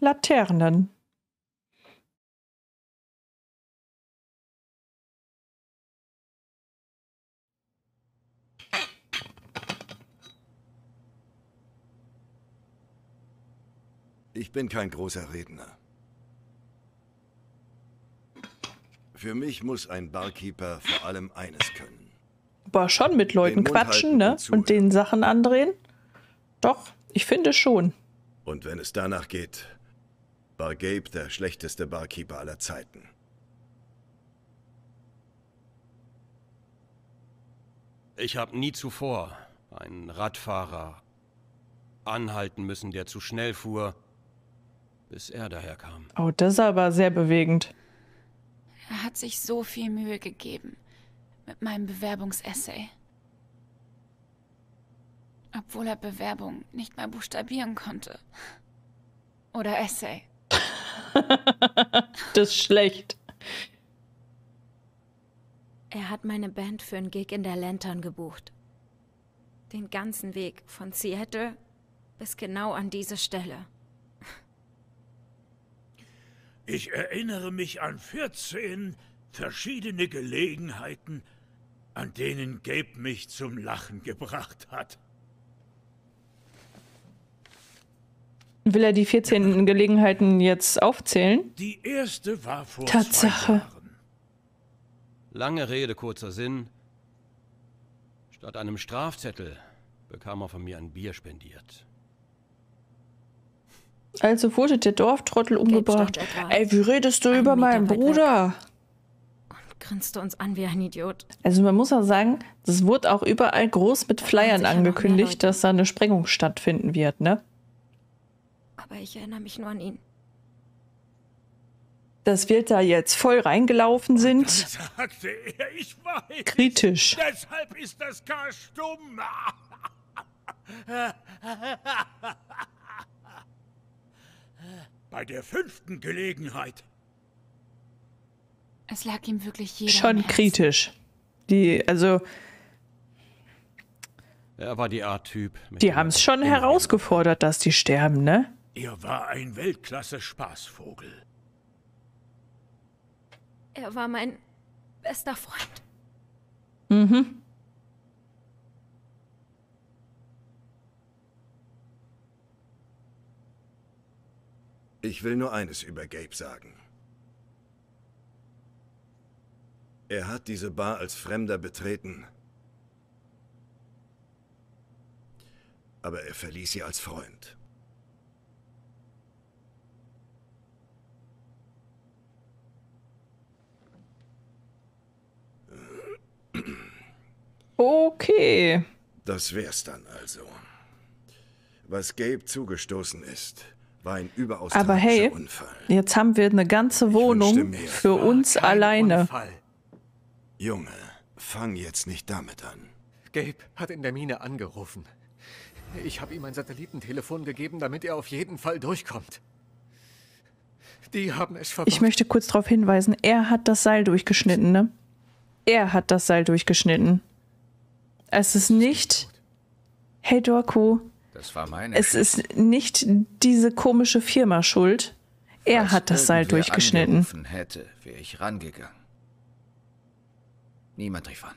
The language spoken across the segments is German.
Laternen. Ich bin kein großer Redner. Für mich muss ein Barkeeper vor allem eines können. Aber schon mit Leuten quatschen, ne? und. Und den Sachen andrehen. Doch, ich finde schon. Und wenn es danach geht, war Gabe der schlechteste Barkeeper aller Zeiten. Ich habe nie zuvor einen Radfahrer anhalten müssen, der zu schnell fuhr, bis er daherkam. Oh, das ist aber sehr bewegend. Er hat sich so viel Mühe gegeben mit meinem Bewerbungsessay. Obwohl er Bewerbung nicht mal buchstabieren konnte. Oder Essay. Das ist schlecht. Er hat meine Band für einen Gig in der Lantern gebucht. Den ganzen Weg von Seattle bis genau an diese Stelle. Ich erinnere mich an 14 verschiedene Gelegenheiten, an denen Gabe mich zum Lachen gebracht hat. Will er die 14 Gelegenheiten jetzt aufzählen? Die erste war vor Tatsache. zwei Jahren. Lange Rede, kurzer Sinn. Statt einem Strafzettel bekam er von mir ein Bier spendiert. Also wurde der Dorftrottel umgebracht. Ey, wie redest du über Meter meinen Bruder? Grinste uns an wie ein Idiot. Also man muss auch sagen, das wurde auch überall groß mit Flyern angekündigt, dass da eine Sprengung stattfinden wird, ne? Aber ich erinnere mich nur an ihn. Dass wir da jetzt voll reingelaufen sind. Sagte er, ich weiß. Kritisch. Deshalb ist das K stumm. Bei der fünften Gelegenheit Es lag ihm wirklich jeder Schon kritisch. Die, also, Er war die Art Typ. die haben es schon herausgefordert, dass die sterben, ne? Er war ein Weltklasse-Spaßvogel. Er war mein bester Freund. Mhm. Ich will nur eines über Gabe sagen. Er hat diese Bar als Fremder betreten. Aber er verließ sie als Freund. Okay. Das wär's dann also. Was Gabe zugestoßen ist, war ein überaus Aber hey, Unfall. jetzt haben wir eine ganze Wohnung für uns alleine. Unfall. Junge, fang jetzt nicht damit an. Gabe hat in der Mine angerufen. Ich habe ihm ein Satellitentelefon gegeben, damit er auf jeden Fall durchkommt. Die haben es verbaut. Ich möchte kurz darauf hinweisen, er hat das Seil durchgeschnitten, ne? Er hat das Seil durchgeschnitten. Es ist nicht. Hey Dorku, Das war meine es ist nicht diese komische Firma schuld. Er Falls hat das Seil durchgeschnitten. hätte, wäre ich rangegangen. Niemand rief an.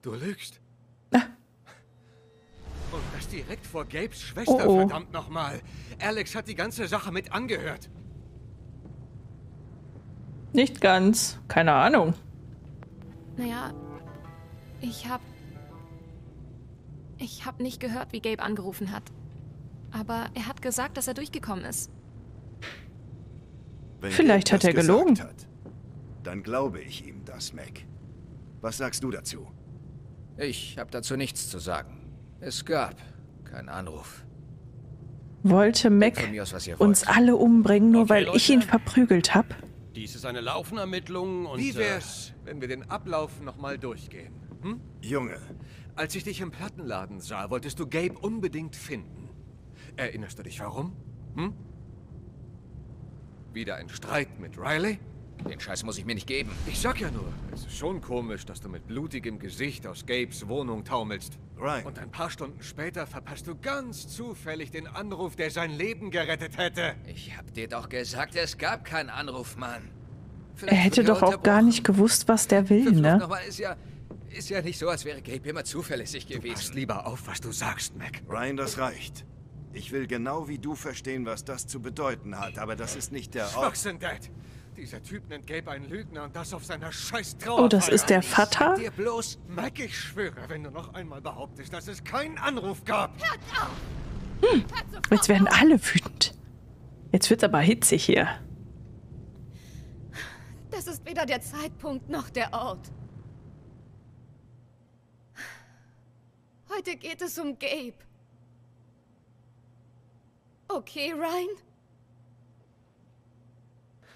Du lügst. Ah. Und das direkt vor Gabes Schwester, Oh, oh. verdammt nochmal. Alex hat die ganze Sache mit angehört. Nicht ganz. Keine Ahnung. Naja, ich hab. Ich hab nicht gehört, wie Gabe angerufen hat. Aber er hat gesagt, dass er durchgekommen ist. Wenn Vielleicht hat er gelogen. Hat, dann glaube ich ihm das, Mac. Was sagst du dazu? Ich habe dazu nichts zu sagen. Es gab keinen Anruf. Wollte Mac aus, uns alle umbringen, nur Okay, weil ich ihn Leute. verprügelt hab? Dies ist eine laufende Ermittlung und. Wie äh, wär's, wenn wir den Ablauf nochmal durchgehen? Hm? Junge, Als ich dich im Plattenladen sah, wolltest du Gabe unbedingt finden. Erinnerst du dich warum? Hm? Wieder ein Streit mit Riley? Den Scheiß muss ich mir nicht geben. Ich sag ja nur, es ist schon komisch, dass du mit blutigem Gesicht aus Gabes Wohnung taumelst. Ryan. Und ein paar Stunden später verpasst du ganz zufällig den Anruf, der sein Leben gerettet hätte. Ich hab dir doch gesagt, es gab keinen Anruf, Mann. Er hätte doch auch gar nicht gewusst, was der will, ne? nochmal, ist ja, ist ja nicht so, als wäre Gabe immer zuverlässig Pass gewesen. lieber auf, was du sagst, Mac. Ryan, das reicht. Ich will genau wie du verstehen, was das zu bedeuten hat, aber das ist nicht der Ort. Schwachsinn, Dad. Dieser Typ nennt Gabe einen Lügner und das auf seiner scheiß Trauer. Oh, das ist der Vater? Dir bloß, Mac, ich schwöre, wenn du noch einmal behauptest, dass es keinen Anruf gab. Jetzt werden alle wütend. Jetzt wird's aber hitzig hier. Das ist weder der Zeitpunkt noch der Ort. Heute geht es um Gabe. Okay, Ryan?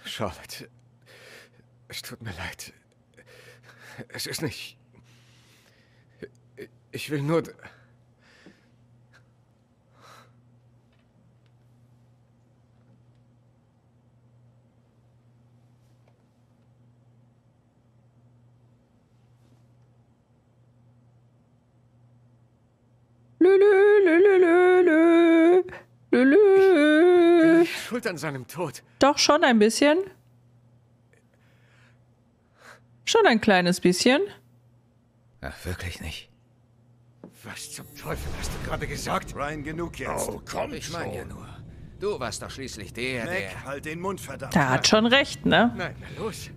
Charlotte, es tut mir leid. Es ist nicht. Ich will nur. Lü, lü, lü, lü, lü, lü. Lü, lü. Schuld an seinem Tod. Doch schon ein bisschen. Schon ein kleines bisschen. Ach, wirklich nicht. Was zum Teufel hast du gerade gesagt? Ryan, genug jetzt. Oh, komm Ich meine ja nur, du warst doch schließlich der, der... Mac, halt den Mund, verdammt. Der hat schon recht, ne? Nein, na los.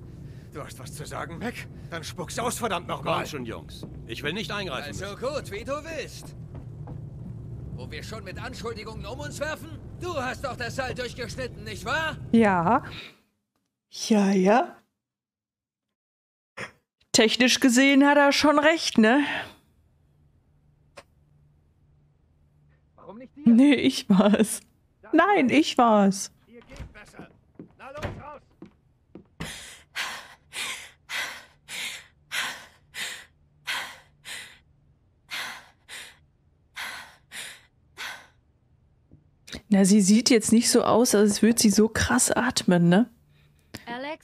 Du hast was zu sagen, Mac? Dann spuck's aus, verdammt Komm nochmal. schon, Jungs. Ich will nicht eingreifen Also müssen. gut, wie du willst. Wo wir schon mit Anschuldigungen um uns werfen? Du hast doch das Seil durchgeschnitten, nicht wahr? Ja. Ja, ja. Technisch gesehen hat er schon recht, ne? Warum nicht dir? Nee, ich war's. Nein, ich war's. Ihr geht besser. Na los, raus. Na, sie sieht jetzt nicht so aus, als würde sie so krass atmen, ne? Alex?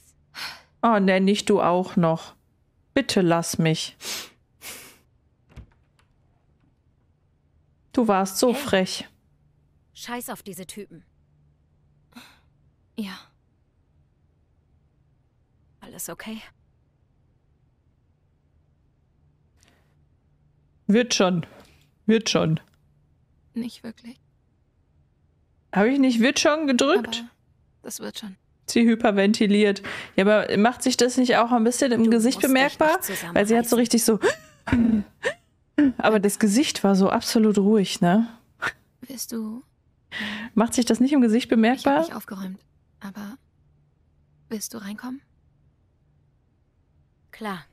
Oh, ne, nicht du auch noch. Bitte lass mich. Du warst so Hey. frech. Scheiß auf diese Typen. Ja, Alles okay? Wird schon. Wird schon. nicht wirklich. Habe ich nicht wird schon gedrückt? Aber das wird schon. Sie hyperventiliert. Ja, aber macht sich das nicht auch ein bisschen im Du Gesicht bemerkbar? Weil sie hat so richtig so. Aber das Gesicht war so absolut ruhig, ne? Willst du. Macht sich das nicht im Gesicht Ich habe bemerkbar? nicht aufgeräumt. Aber. Willst du reinkommen? Klar.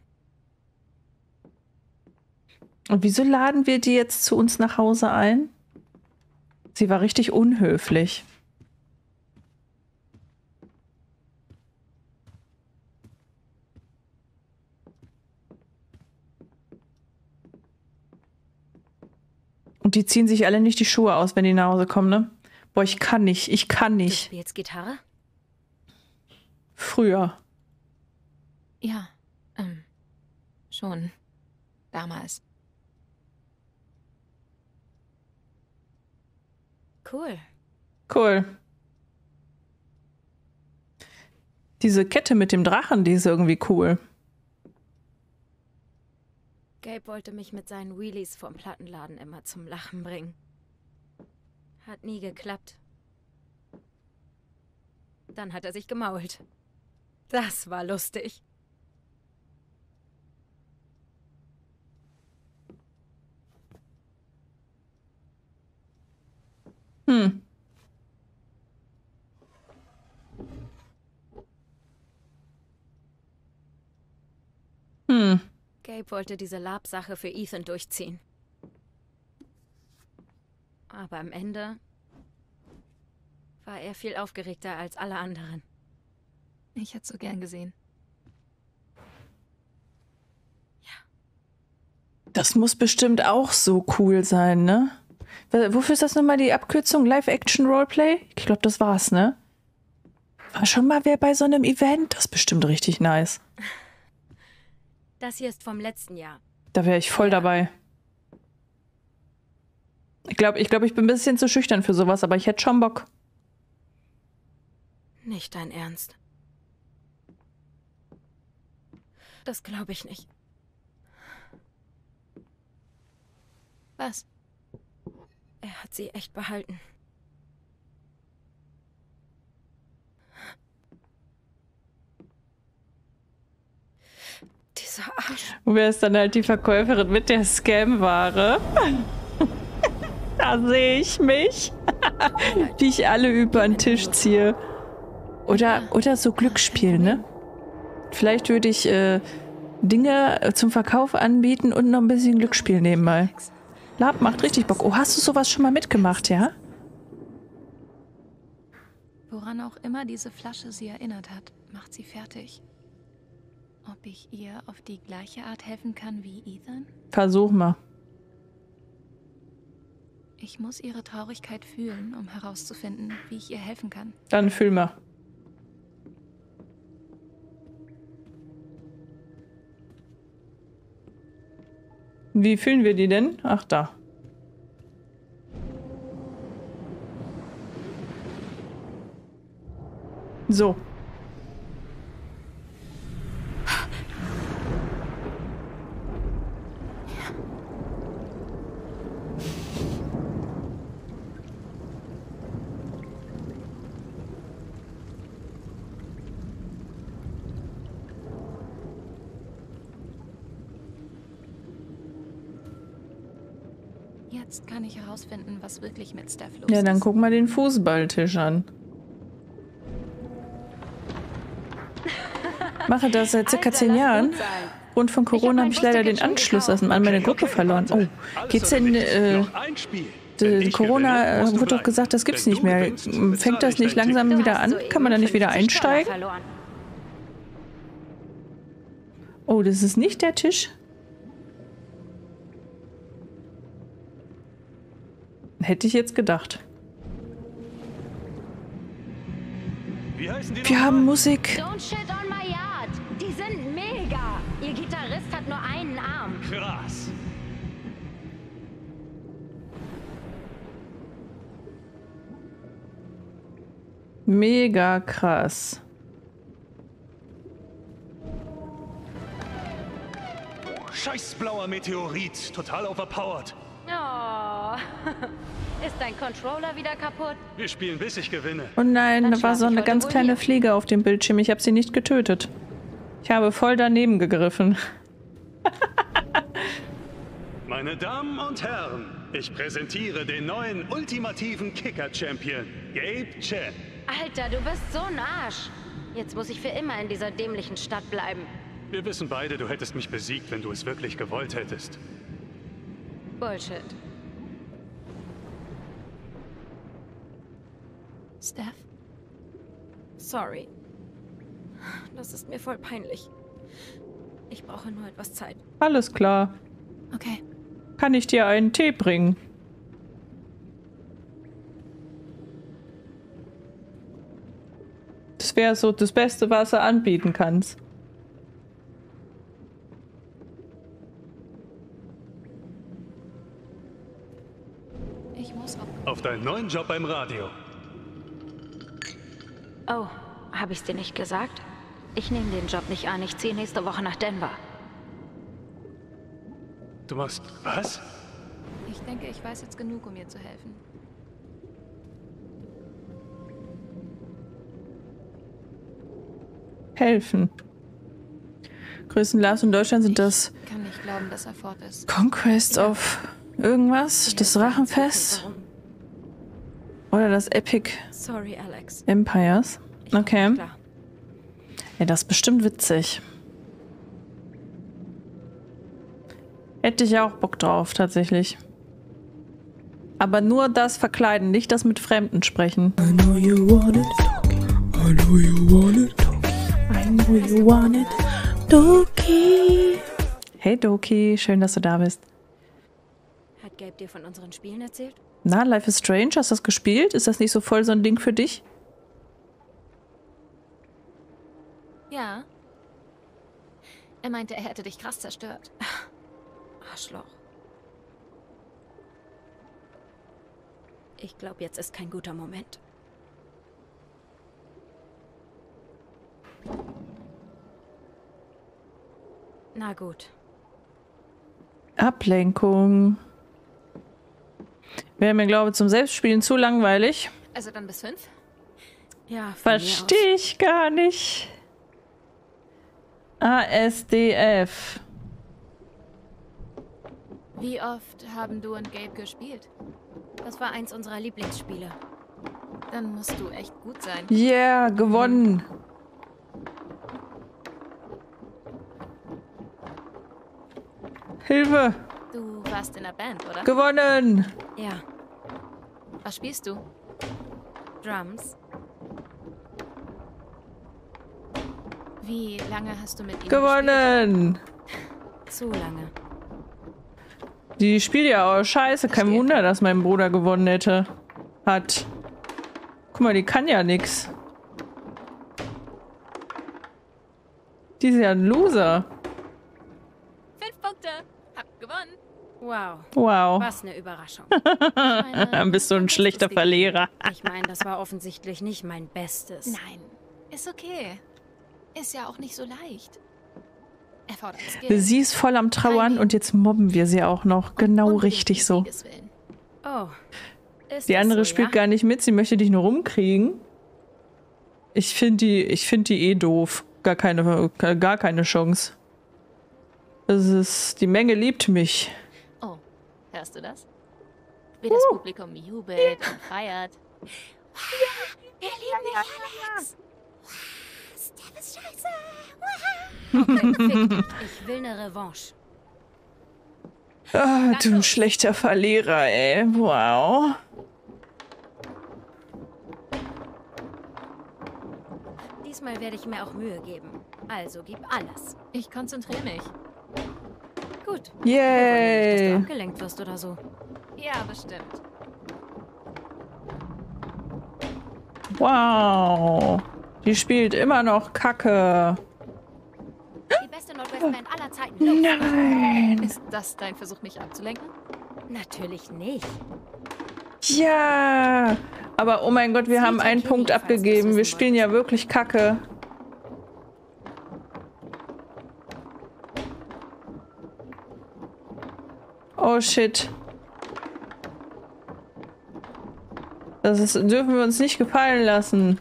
Und wieso laden wir die jetzt zu uns nach Hause ein? Sie war richtig unhöflich. Und die ziehen sich alle nicht die Schuhe aus, wenn die nach Hause kommen, ne? Boah, ich kann nicht, ich kann Du nicht. spielst Gitarre? Früher. Ja. Ähm. Schon. Damals. Cool. Cool. Diese Kette mit dem Drachen, die ist irgendwie cool. Gabe wollte mich mit seinen Wheelies vom Plattenladen immer zum Lachen bringen. Hat nie geklappt. Dann hat er sich gemault. Das war lustig. Hm. Hm. Gabe wollte diese Lab-Sache für Ethan durchziehen. Aber am Ende war er viel aufgeregter als alle anderen. Ich hätte so gern gesehen. Das muss bestimmt auch so cool sein, ne? Wofür ist das nochmal die Abkürzung? Live-Action-Roleplay? Ich glaube, das war's, ne? War schon mal wer bei so einem Event? Das ist bestimmt richtig nice. Das hier ist vom letzten Jahr. Da wäre ich voll dabei. Ich glaube, ich, glaub, ich bin ein bisschen zu schüchtern für sowas, aber ich hätte schon Bock. Nicht dein Ernst. Das glaube ich nicht. Was? Er hat sie echt behalten. Dieser Arsch. Wer ist dann halt die Verkäuferin mit der Scam-Ware? da sehe ich mich. Wie ich alle über den Tisch ziehe. Oder, oder so Glücksspiel, ne? Vielleicht würde ich äh, Dinge zum Verkauf anbieten und noch ein bisschen Glücksspiel nebenbei. Lab macht richtig Bock. Oh, hast du sowas schon mal mitgemacht, ja? Woran auch immer diese Flasche sie erinnert hat, macht sie fertig. Ob ich ihr auf die gleiche Art helfen kann wie Ethan? Versuch mal. Ich muss ihre Traurigkeit fühlen, um herauszufinden, wie ich ihr helfen kann. Dann fühl mal. Wie fühlen wir die denn? Ach, da. So. Jetzt kann ich herausfinden, was wirklich mit Steph los Ja, dann ist. guck mal den Fußballtisch an. Mache das seit circa zehn Jahren. Aufgrund von Corona habe ich leider den Anschluss an meine Gruppe verloren. Oh, geht's denn, äh, Corona äh, wurde doch gesagt, das gibt's nicht mehr. Fängt das nicht langsam wieder an? Kann man da nicht wieder einsteigen? Oh, das ist nicht der Tisch? Hätte ich jetzt gedacht. Wir haben Musik. Don't shit on my yard. Die sind mega. Ihr Gitarrist hat nur einen Arm. Krass. Mega krass. Scheiß blauer Meteorit. Total overpowered. Oh. Ist dein Controller wieder kaputt? Wir spielen bis ich gewinne. Oh nein, Dann da war so eine ganz kleine hier. Fliege auf dem Bildschirm. Ich habe sie nicht getötet. Ich habe voll daneben gegriffen. Meine Damen und Herren, ich präsentiere den neuen ultimativen Kicker-Champion, Gabe Chen. Alter, du bist so ein Arsch. Jetzt muss ich für immer in dieser dämlichen Stadt bleiben. Wir wissen beide, du hättest mich besiegt, wenn du es wirklich gewollt hättest. Bullshit. Steph? Sorry. Das ist mir voll peinlich. Ich brauche nur etwas Zeit. Alles klar. Okay. Kann ich dir einen Tee bringen? Das wäre so das Beste, was du anbieten kannst. Ich muss auf. Auf deinen neuen Job beim Radio. Oh, habe ich's dir nicht gesagt? Ich nehme den Job nicht an. Ich ziehe nächste Woche nach Denver. Du machst was? Ich denke, ich weiß jetzt genug, um ihr zu helfen. Helfen. Größten Labs in Deutschland sind das Ich kann nicht glauben, dass er fort ist. Conquest of irgendwas, das Rachenfest oder das Epic Sorry, Alex. Empires. Okay. Ja, das ist bestimmt witzig. Hätte ich auch Bock drauf, tatsächlich. Aber nur das Verkleiden, nicht das mit Fremden sprechen. I know you want it. I know you want it. I know you want it. Doki. Hey Doki, schön, dass du da bist. Hat Gabe dir von unseren Spielen erzählt? Na, Life is Strange, hast du das gespielt? Ist das nicht so voll so ein Ding für dich? Ja. Er meinte, er hätte dich krass zerstört. Arschloch. Ich glaube, jetzt ist kein guter Moment. Na gut. Ablenkung. Wäre mir, glaube ich, zum Selbstspielen zu langweilig. Also dann bis fünf? Ja, Verstehe ich gar nicht. ASDF. Wie oft haben du und Gabe gespielt? Das war eins unserer Lieblingsspiele. Dann musst du echt gut sein. Yeah, gewonnen. Hilfe! Du warst in der Band, oder? Gewonnen! Ja. Was spielst du? Drums. Wie lange hast du mit ihm Gewonnen! Zu lange. Die spielt ja auch scheiße. Kein Wunder, dass mein Bruder gewonnen hätte. Hat. Guck mal, die kann ja nix. Die ist ja ein Loser. Fünf Punkte. Hab gewonnen. Wow. Wow. Was eine Überraschung. Dann bist du ein schlechter Verlierer. Ich meine, das war offensichtlich nicht mein Bestes. Nein. Ist okay. Ist ja auch nicht so leicht. Sie ist voll am Trauern und jetzt mobben wir sie auch noch. Genau richtig so. Oh. Ist Die das andere so, spielt ja? gar nicht mit, sie möchte dich nur rumkriegen. Ich finde die, ich finde die eh doof. Gar keine, gar keine Chance. Es ist, die Menge liebt mich. Hörst du das? Wie das Publikum jubelt und feiert. Wir lieben dich, Alex. Steph ist scheiße. Dich. Ich will eine Revanche. Ah, du schlechter Verlierer, ey. Wow. Diesmal werde ich mir auch Mühe geben. Also gib alles. Ich konzentriere mich. Gut. Yay. Dass du abgelenkt wirst oder so. Ja, bestimmt. Wow. Die spielt immer noch Kacke. Die beste Nordwest-Band aller Zeiten. Los. Nein. Ist das dein Versuch, mich abzulenken? Natürlich nicht. Ja. Aber oh mein Gott, wir haben einen Punkt abgegeben. Wir spielen ja wirklich Kacke. Oh shit. Das ist, dürfen wir uns nicht gefallen lassen.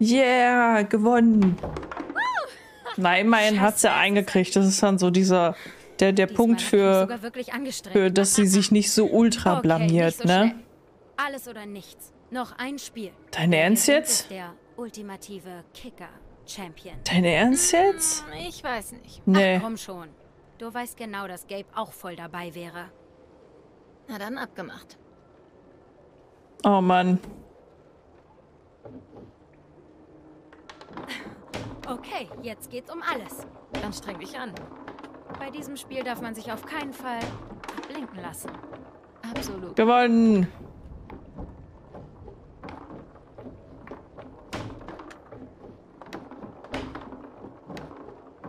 Yeah, gewonnen. Na, immerhin hat sie eingekriegt. Das ist dann so dieser, der, der Punkt für, für, dass sie sich nicht so ultra Okay, blamiert, nicht so ne? Alles oder nichts. Noch ein Spiel. Dein Ernst jetzt? Der ultimative Kicker-Champion. Dein Ernst jetzt? Ich weiß nicht. Nee. Ach, komm schon. Du weißt genau, dass Gabe auch voll dabei wäre. Na dann abgemacht. Oh Mann. Okay, jetzt geht's um alles. Dann streng dich an. Bei diesem Spiel darf man sich auf keinen Fall ablenken lassen. Absolut. Gewonnen.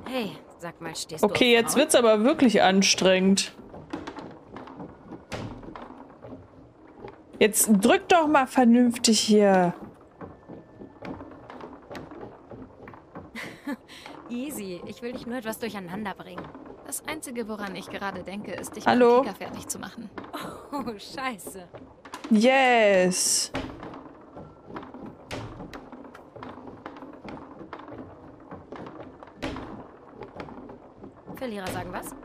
Hey, sag mal, stehst du Okay, auf jetzt Frauen? wird's aber wirklich anstrengend. Jetzt drück doch mal vernünftig hier. Easy, ich will dich nur etwas durcheinander bringen. Das Einzige, woran ich gerade denke, ist, dich Hallo? beim Kicker fertig zu machen. Oh, scheiße. Yes. Verlierer sagen was?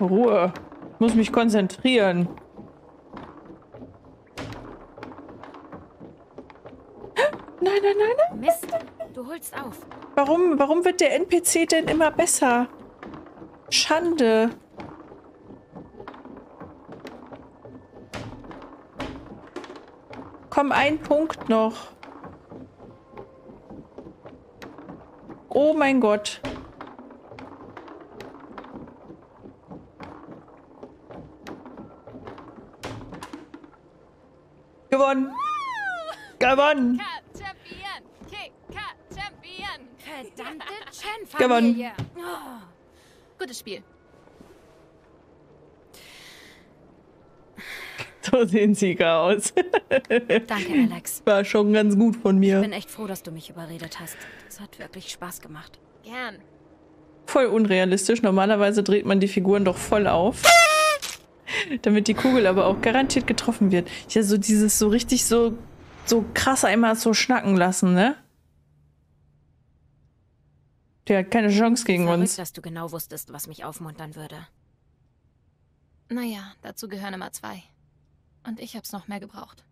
Ruhe. Ich muss mich konzentrieren. Nein, nein, nein, nein. Mist, du holst auf. Warum, warum wird der NPC denn immer besser? Schande. Komm, ein Punkt noch. Oh mein Gott. Gewonnen. Kicker Champion! Gewonnen. Chen-Familie. Oh. Gutes Spiel. So sehen Sieger aus. Danke, Alex. War schon ganz gut von Ich mir. bin echt froh, dass du mich überredet hast. Es hat wirklich Spaß gemacht. Gern. Voll unrealistisch. Normalerweise dreht man die Figuren doch voll auf. Damit die Kugel aber auch garantiert getroffen wird. Ja, so dieses so richtig so, so krass einmal so schnacken lassen, ne? Der hat keine Chance gegen Verrückt, uns. dass du genau wusstest, was mich aufmuntern würde. Naja, dazu gehören immer zwei. Und ich hab's noch mehr gebraucht.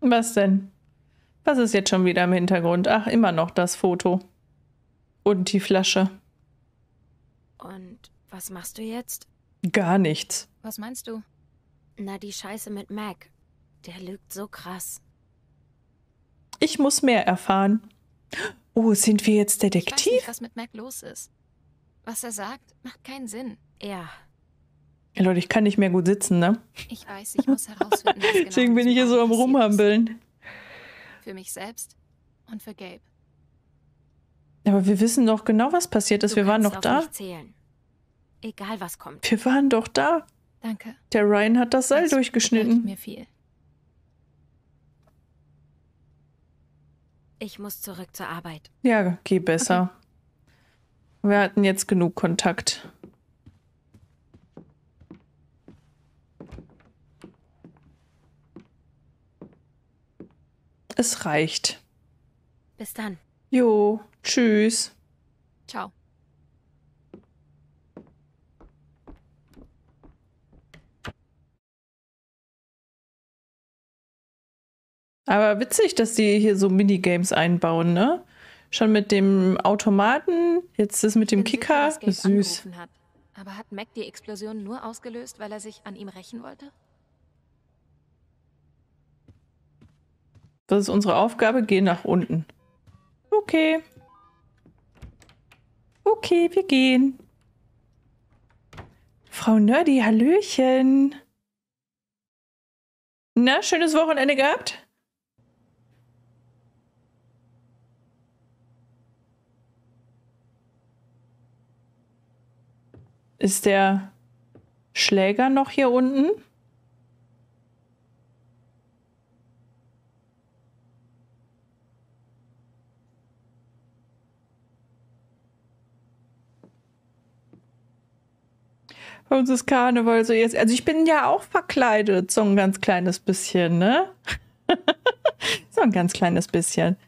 Was denn? Was ist jetzt schon wieder im Hintergrund? Ach, immer noch das Foto. Und die Flasche. Und was machst du jetzt? Gar nichts. Was meinst du? Na, die Scheiße mit Mac. Der lügt so krass. Ich muss mehr erfahren. Oh, sind wir jetzt Ich weiß Detektiv? nicht, was mit Mac los ist. Was er sagt, macht keinen Sinn. Ja. Ja, Leute, ich kann nicht mehr gut sitzen, ne? Ich weiß, ich muss herausfinden, was genau Deswegen bin ich hier so am. Rumhampeln. Für mich selbst und für Gabe. Aber wir wissen doch genau, was passiert ist. Du Wir waren doch da. Egal, was kommt. Wir waren doch da. Danke. Der Ryan hat das Seil Das durchgeschnitten. mir viel. Ich muss zurück zur Arbeit. Ja, geh besser. Wir hatten jetzt genug Kontakt. Es reicht. Bis dann. Jo, tschüss. Ciao. Aber witzig, dass die hier so Minigames einbauen, ne? Schon mit dem Automaten, jetzt das mit dem sicher, Kicker. dass Gabe Süß. Hat. Aber hat Mac die Explosion nur ausgelöst, weil er sich an ihm rächen wollte? Das ist unsere Aufgabe. Geh nach unten. Okay. Okay, wir gehen. Frau Nerdy, Hallöchen. Na, schönes Wochenende gehabt? Ist der Schläger noch hier unten? Bei uns ist Karneval so jetzt. Also ich bin ja auch verkleidet, so ein ganz kleines bisschen, ne? so ein ganz kleines bisschen.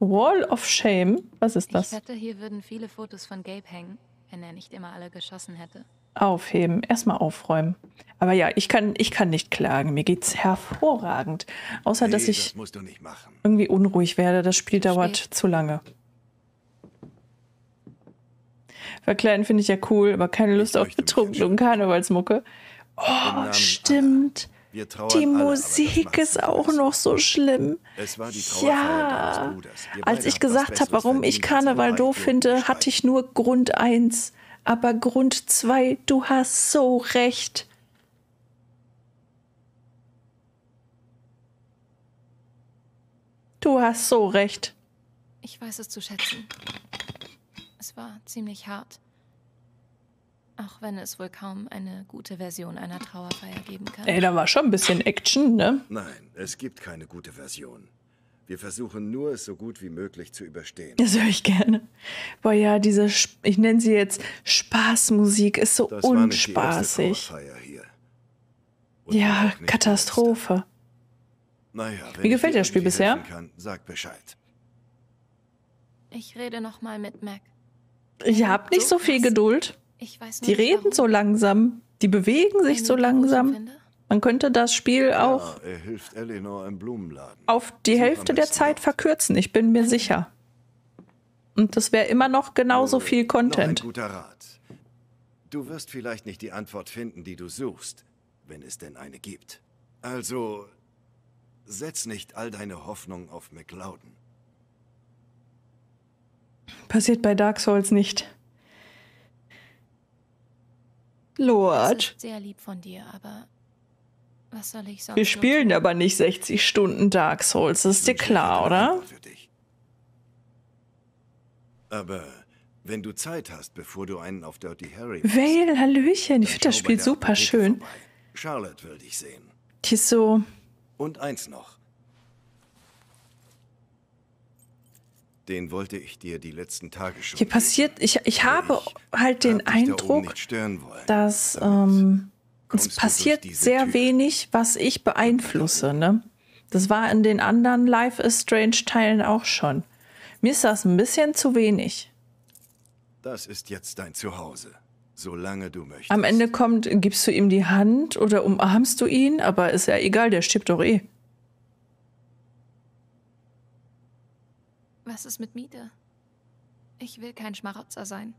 Wall of Shame. Was ist Ich das? wette, hier würden viele Fotos von Gabe hängen, wenn er nicht immer alle geschossen hätte. Aufheben. Erstmal aufräumen. Aber ja, ich kann, ich kann nicht klagen. Mir geht's hervorragend. Außer, Nee, dass ich das musst du nicht machen. irgendwie unruhig werde. Das Spiel dauert zu lange. Verkleiden finde ich ja cool, aber keine Lust auf Betrunken und Karnevalsmucke. Oh, stimmt. Die Musik ist auch noch so schlimm. Es war die Trauerfeier Ja, als ich gesagt habe, warum ich Karneval doof finde, hatte ich nur Grund 1. Aber Grund 2, du hast so recht. Du hast so recht. Ich weiß es zu schätzen. Es war ziemlich hart. Auch wenn es wohl kaum eine gute Version einer Trauerfeier geben kann. Ey, da war schon ein bisschen Action, ne? Nein, es gibt keine gute Version. Wir versuchen nur, es so gut wie möglich zu überstehen. Das höre ich gerne. Boah, ja, diese, ich nenne sie jetzt Spaßmusik, ist so Das war nicht die erste unspaßig. Trauerfeier hier. Ja, Katastrophe. Naja, wenn Wie gefällt dir dir das Spiel bisher? Kann, sag Bescheid. Ich rede noch mal mit Mac. Ich habe nicht so viel Geduld. Ich weiß Die reden so langsam. Die bewegen sich so langsam. Man könnte das Spiel auch Ja, er hilft Eleanor im Blumenladen. auf die Hälfte der Zeit verkürzen. Ich bin mir sicher. Und das wäre immer noch genauso viel Noch ein Content. guter Rat. Du wirst vielleicht nicht die Antwort finden, die du suchst, wenn es denn eine gibt. Also, setz nicht all deine Hoffnung auf McLeod. Passiert bei Dark Souls nicht. Das Lord. ist sehr lieb von dir, aber was soll ich sonst Wir spielen aber nicht 60 Stunden Dark Souls, das ist dir klar, oder? Aber wenn du Zeit hast, bevor du einen auf Dirty Harry Vale, Hallöchen. Ich finde das Spiel super schön. vorbei. Charlotte will dich sehen. Die ist so. Und eins noch. Den wollte ich dir die letzten Tage schon. Hier passiert, ich, ich habe halt den Hab da Eindruck, stören wollen. dass ähm, es passiert sehr Tür. wenig, was ich beeinflusse. Ne? Das war in den anderen Life is Strange Teilen auch schon. Mir ist das ein bisschen zu wenig. Das ist jetzt dein Zuhause. Solange du möchtest. Am Ende kommt, gibst du ihm die Hand oder umarmst du ihn, aber ist ja egal, der stirbt doch eh. Was ist mit Miete? Ich will kein Schmarotzer sein.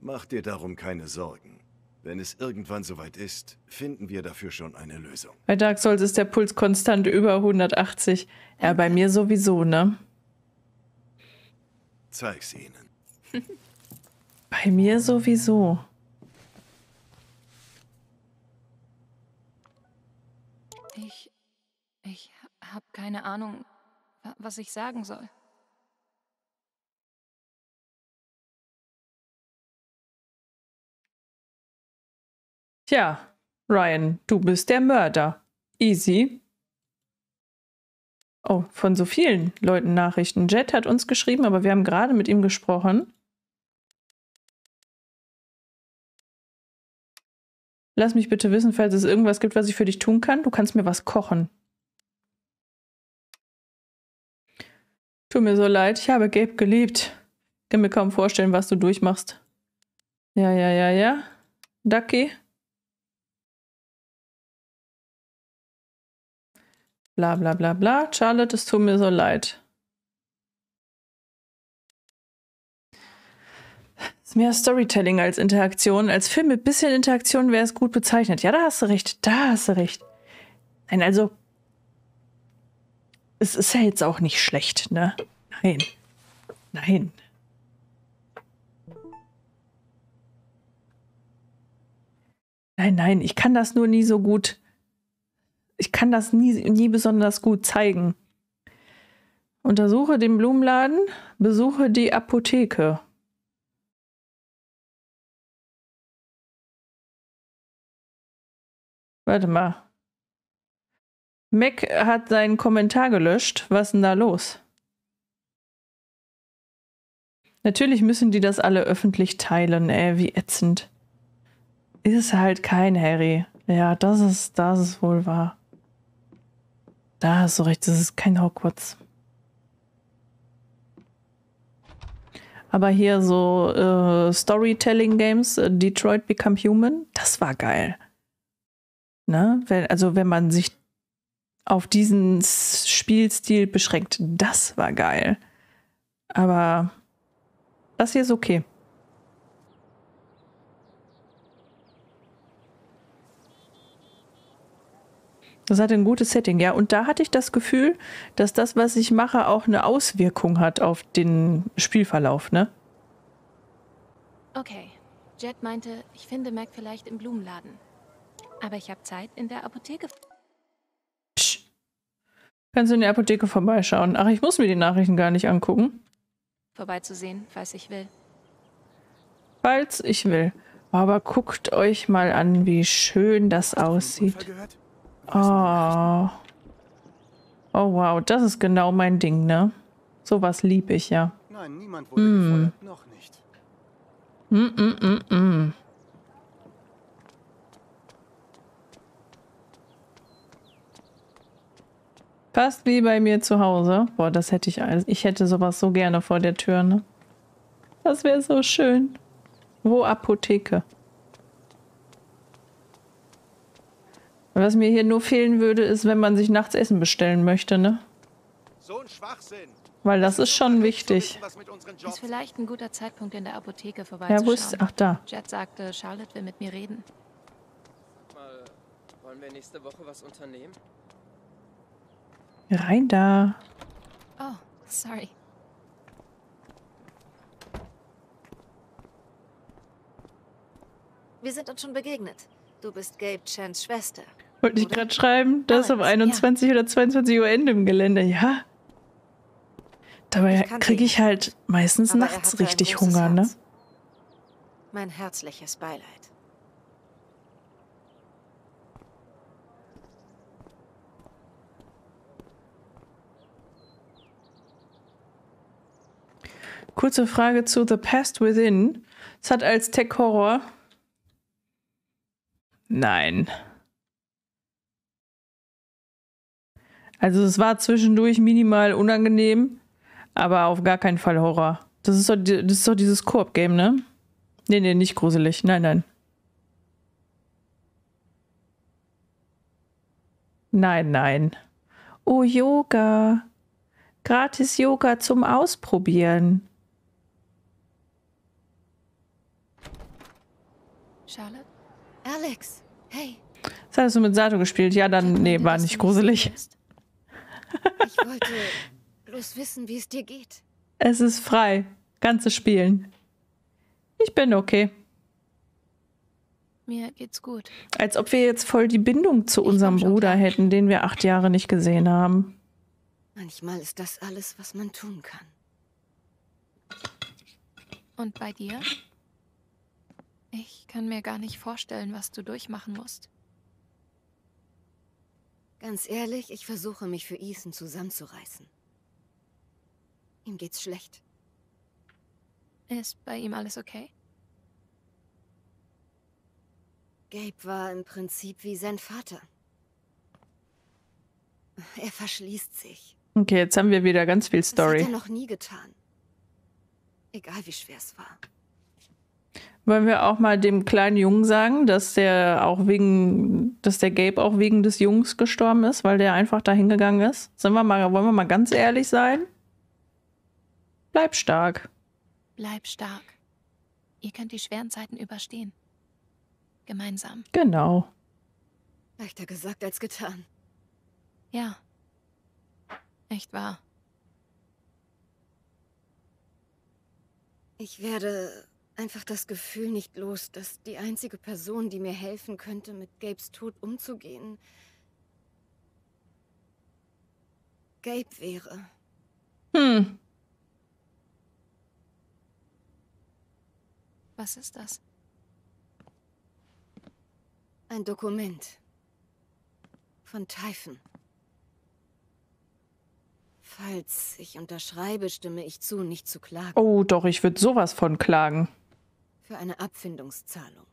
Mach dir darum keine Sorgen. Wenn es irgendwann soweit ist, finden wir dafür schon eine Lösung. Bei Dark Souls ist der Puls konstant über 180. Ja, bei mir sowieso, ne? Zeig's ihnen. Bei mir sowieso. Ich. Ich habe keine Ahnung, wa- was ich sagen soll. Tja, Ryan, du bist der Mörder. Easy. Oh, von so vielen Leuten Nachrichten. Jet hat uns geschrieben, aber wir haben gerade mit ihm gesprochen. Lass mich bitte wissen, falls es irgendwas gibt, was ich für dich tun kann. Du kannst mir was kochen. Tut mir so leid, ich habe Gabe geliebt. Kann mir kaum vorstellen, was du durchmachst. Ja, ja, ja, ja. Ducky. Bla bla bla bla. Charlotte, es tut mir so leid. Ist mehr Storytelling als Interaktion. Als Film mit bisschen Interaktion wäre es gut bezeichnet. Ja, da hast du recht. Da hast du recht. Nein, also. Es ist ja jetzt auch nicht schlecht, ne? Nein. Nein. Nein, nein, ich kann das nur nie so gut. Ich kann das nie, nie besonders gut zeigen. Untersuche den Blumenladen, besuche die Apotheke. Warte mal. Mac hat seinen Kommentar gelöscht. Was ist denn da los? Natürlich müssen die das alle öffentlich teilen, ey, wie ätzend. Ist halt kein Harry. Ja, das ist, das ist wohl wahr. Da hast du recht, das ist kein Hogwarts. Aber hier so äh, Storytelling-Games, äh, Detroit Become Human, das war geil. Ne? Wenn, also wenn man sich auf diesen Spielstil beschränkt, das war geil. Aber das hier ist okay. Das hat ein gutes Setting, ja. Und da hatte ich das Gefühl, dass das, was ich mache, auch eine Auswirkung hat auf den Spielverlauf, ne? Okay. Jet meinte, ich finde Mac vielleicht im Blumenladen. Aber ich habe Zeit in der Apotheke. Kannst du in der Apotheke vorbeischauen? Ach, ich muss mir die Nachrichten gar nicht angucken. vorbeizusehen, falls ich will. Falls ich will. Aber guckt euch mal an, wie schön das aussieht. Oh. Oh wow, das ist genau mein Ding, ne? Sowas lieb ich ja. Nein, niemand wurde Mm. gefeuert. Noch nicht. Mm, mm, mm, mm. Fast wie bei mir zu Hause. Boah, das hätte ich alles. Ich hätte sowas so gerne vor der Tür, ne? Das wäre so schön. Wo Apotheke? Was mir hier nur fehlen würde, ist, wenn man sich nachts Essen bestellen möchte, ne? So ein Schwachsinn. Weil das ist schon wichtig. Ist vielleicht ein guter Zeitpunkt in der Apotheke Ja, vorbeizuschauen. wo ist. Ach, da. Jet sagte, Charlotte will mit mir reden. Mal, wollen wir nächste Woche was unternehmen? Rein da. Oh, sorry. Wir sind uns schon begegnet. Du bist Gabe Chans Schwester. Wollte ich gerade schreiben, das um 21 oder 22 Uhr Ende im Gelände, ja. Dabei kriege ich halt meistens Aber er nachts richtig Hunger, ne? Herz. Mein herzliches Beileid. Kurze Frage zu The Past Within. Es hat als Tech-Horror. Nein. Also es war zwischendurch minimal unangenehm, aber auf gar keinen Fall Horror. Das ist doch, das ist doch dieses Koop-Game, ne? Nee, nee, nicht gruselig. Nein, nein. Nein, nein. Oh, Yoga. Gratis Yoga zum Ausprobieren. Charlotte? Alex, hey, Das hattest du mit Sato gespielt. Ja, dann, nee, war nicht gruselig. Ich wollte bloß wissen, wie es dir geht. Es ist frei. Ganzes Spielen. Ich bin okay. Mir geht's gut. Als ob wir jetzt voll die Bindung zu unserem Bruder hätten, den wir acht Jahre nicht gesehen haben. Manchmal ist das alles, was man tun kann. Und bei dir? Ich kann mir gar nicht vorstellen, was du durchmachen musst. Ganz ehrlich, ich versuche mich für Ethan zusammenzureißen. Ihm geht's schlecht. Ist bei ihm alles okay? Gabe war im Prinzip wie sein Vater. Er verschließt sich. Okay, jetzt haben wir wieder ganz viel Das hat Story. er noch nie getan. Egal wie schwer es war. Wollen wir auch mal dem kleinen Jungen sagen, dass der auch wegen, dass der Gabe auch wegen des Jungs gestorben ist, weil der einfach da hingegangen ist? Sind wir mal, wollen wir mal ganz ehrlich sein? Bleib stark. Bleib stark. Ihr könnt die schweren Zeiten überstehen. Gemeinsam. Genau. Leichter gesagt als getan. Ja. Echt wahr. Ich werde einfach das Gefühl nicht los, dass die einzige Person, die mir helfen könnte, mit Gabes Tod umzugehen, Gabe wäre. Hm. Was ist das? Ein Dokument. Von Typhon. Falls ich unterschreibe, stimme ich zu, nicht zu klagen. Oh, doch, ich würde sowas von klagen. Für eine Abfindungszahlung.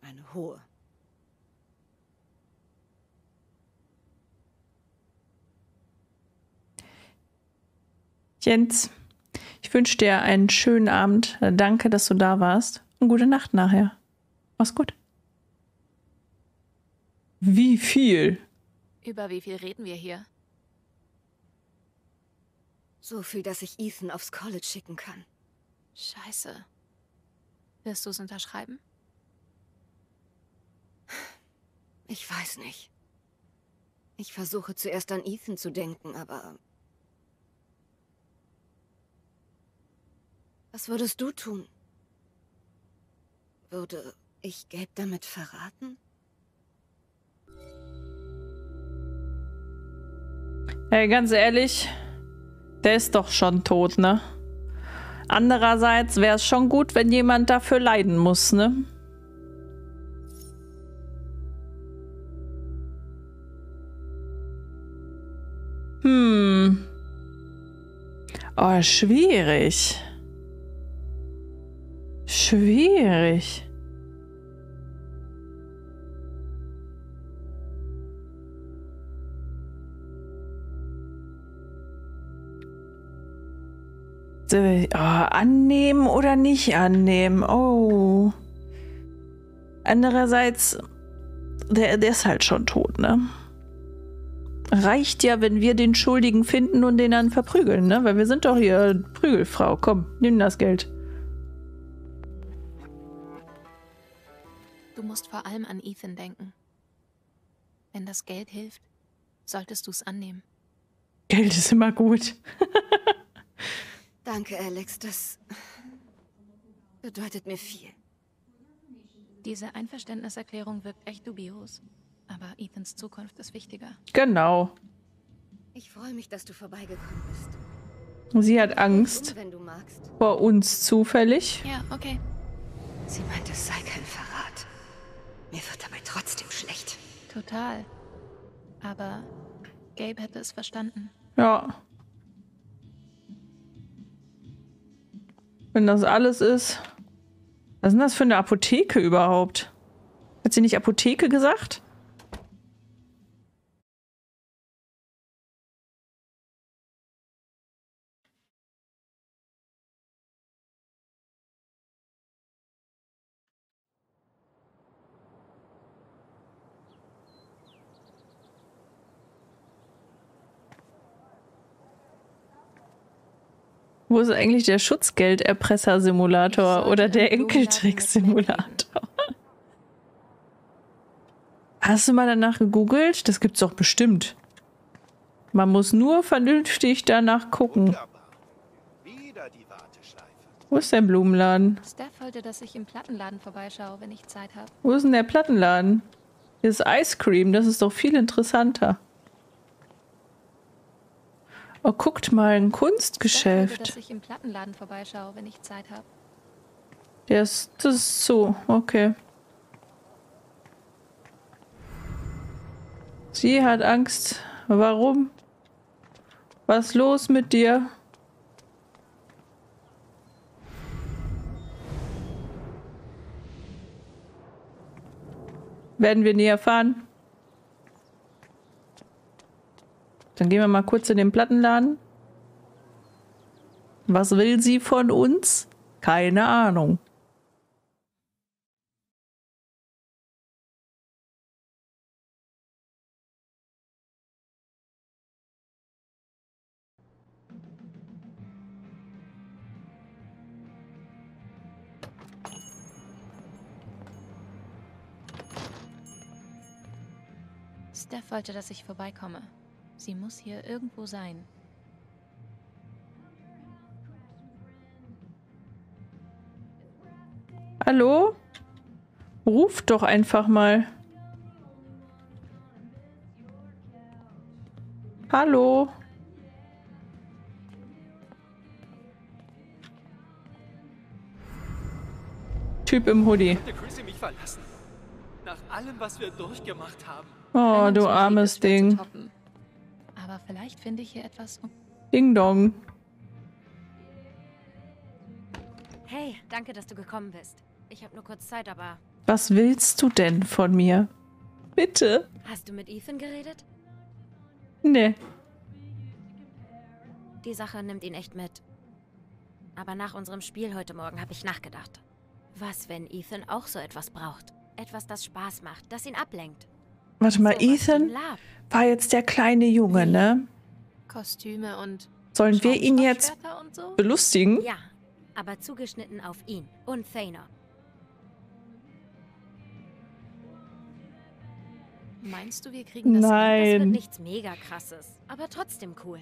Eine hohe. Jens, ich wünsche dir einen schönen Abend. Danke, dass du da warst. Und gute Nacht nachher. Mach's gut. Wie viel? Über wie viel reden wir hier? So viel, dass ich Ethan aufs College schicken kann. Scheiße. Wirst du es unterschreiben? Ich weiß nicht. Ich versuche zuerst an Ethan zu denken, aber... Was würdest du tun? Würde ich Gabe damit verraten? Hey, ganz ehrlich, der ist doch schon tot, ne? Andererseits wäre es schon gut, wenn jemand dafür leiden muss, ne? Hm. Oh, schwierig. Schwierig. Äh, Oh, annehmen oder nicht annehmen? Oh. Andererseits, der, der ist halt schon tot, ne? Reicht ja, wenn wir den Schuldigen finden und den dann verprügeln, ne? Weil wir sind doch hier Prügelfrau. Komm, nimm das Geld. Du musst vor allem an Ethan denken. Wenn das Geld hilft, solltest du es annehmen. Geld ist immer gut. Danke, Alex. Das bedeutet mir viel. Diese Einverständniserklärung wirkt echt dubios. Aber Ethans Zukunft ist wichtiger. Genau. Ich freue mich, dass du vorbeigekommen bist. Sie hat Angst Wenn du magst. vor uns zufällig. Ja, okay. Sie meint, es sei kein Verrat. Mir wird dabei trotzdem schlecht. Total. Aber Gabe hätte es verstanden. Ja. Wenn das alles ist. Was ist denn das für eine Apotheke überhaupt? Hat sie nicht Apotheke gesagt? Wo ist eigentlich der Schutzgelderpresser-Simulator oder der Enkeltrick-Simulator? Hast du mal danach gegoogelt? Das gibt's doch bestimmt. Man muss nur vernünftig danach gucken. Wo ist dein Blumenladen? Steph wollte, dass ich im Plattenladen vorbeischaue, wenn ich Zeit habe. Wo ist denn der Plattenladen? Hier ist Ice Cream, das ist doch viel interessanter. Oh, guckt mal, ein Kunstgeschäft. dass ich im Plattenladen vorbeischaue, wenn ich Zeit habe. Der ist, das ist so, okay. Sie hat Angst. Warum? Was ist los mit dir? Werden wir nie erfahren. Dann gehen wir mal kurz in den Plattenladen. Was will sie von uns? Keine Ahnung. Steph wollte, dass ich vorbeikomme. Sie muss hier irgendwo sein. Hallo? Ruf doch einfach mal. Hallo? Typ im Hoodie. Nach allem, was wir durchgemacht haben. Oh, du armes Ding. Aber vielleicht finde ich hier etwas. um- Ding Dong. Hey, danke, dass du gekommen bist. Ich habe nur kurz Zeit, aber Was willst du denn von mir? Bitte? hast du mit Ethan geredet? Nee. Die Sache nimmt ihn echt mit. Aber nach unserem Spiel heute Morgen habe ich nachgedacht. Was, wenn Ethan auch so etwas braucht? Etwas, das Spaß macht, das ihn ablenkt. Warte mal, Ethan war jetzt der kleine Junge, ne? Kostüme und. Sollen wir ihn jetzt so? belustigen? Ja, aber zugeschnitten auf ihn und Thaner. Meinst du, wir kriegen das hin? Das wird Nein. nichts mega krasses, aber trotzdem cool.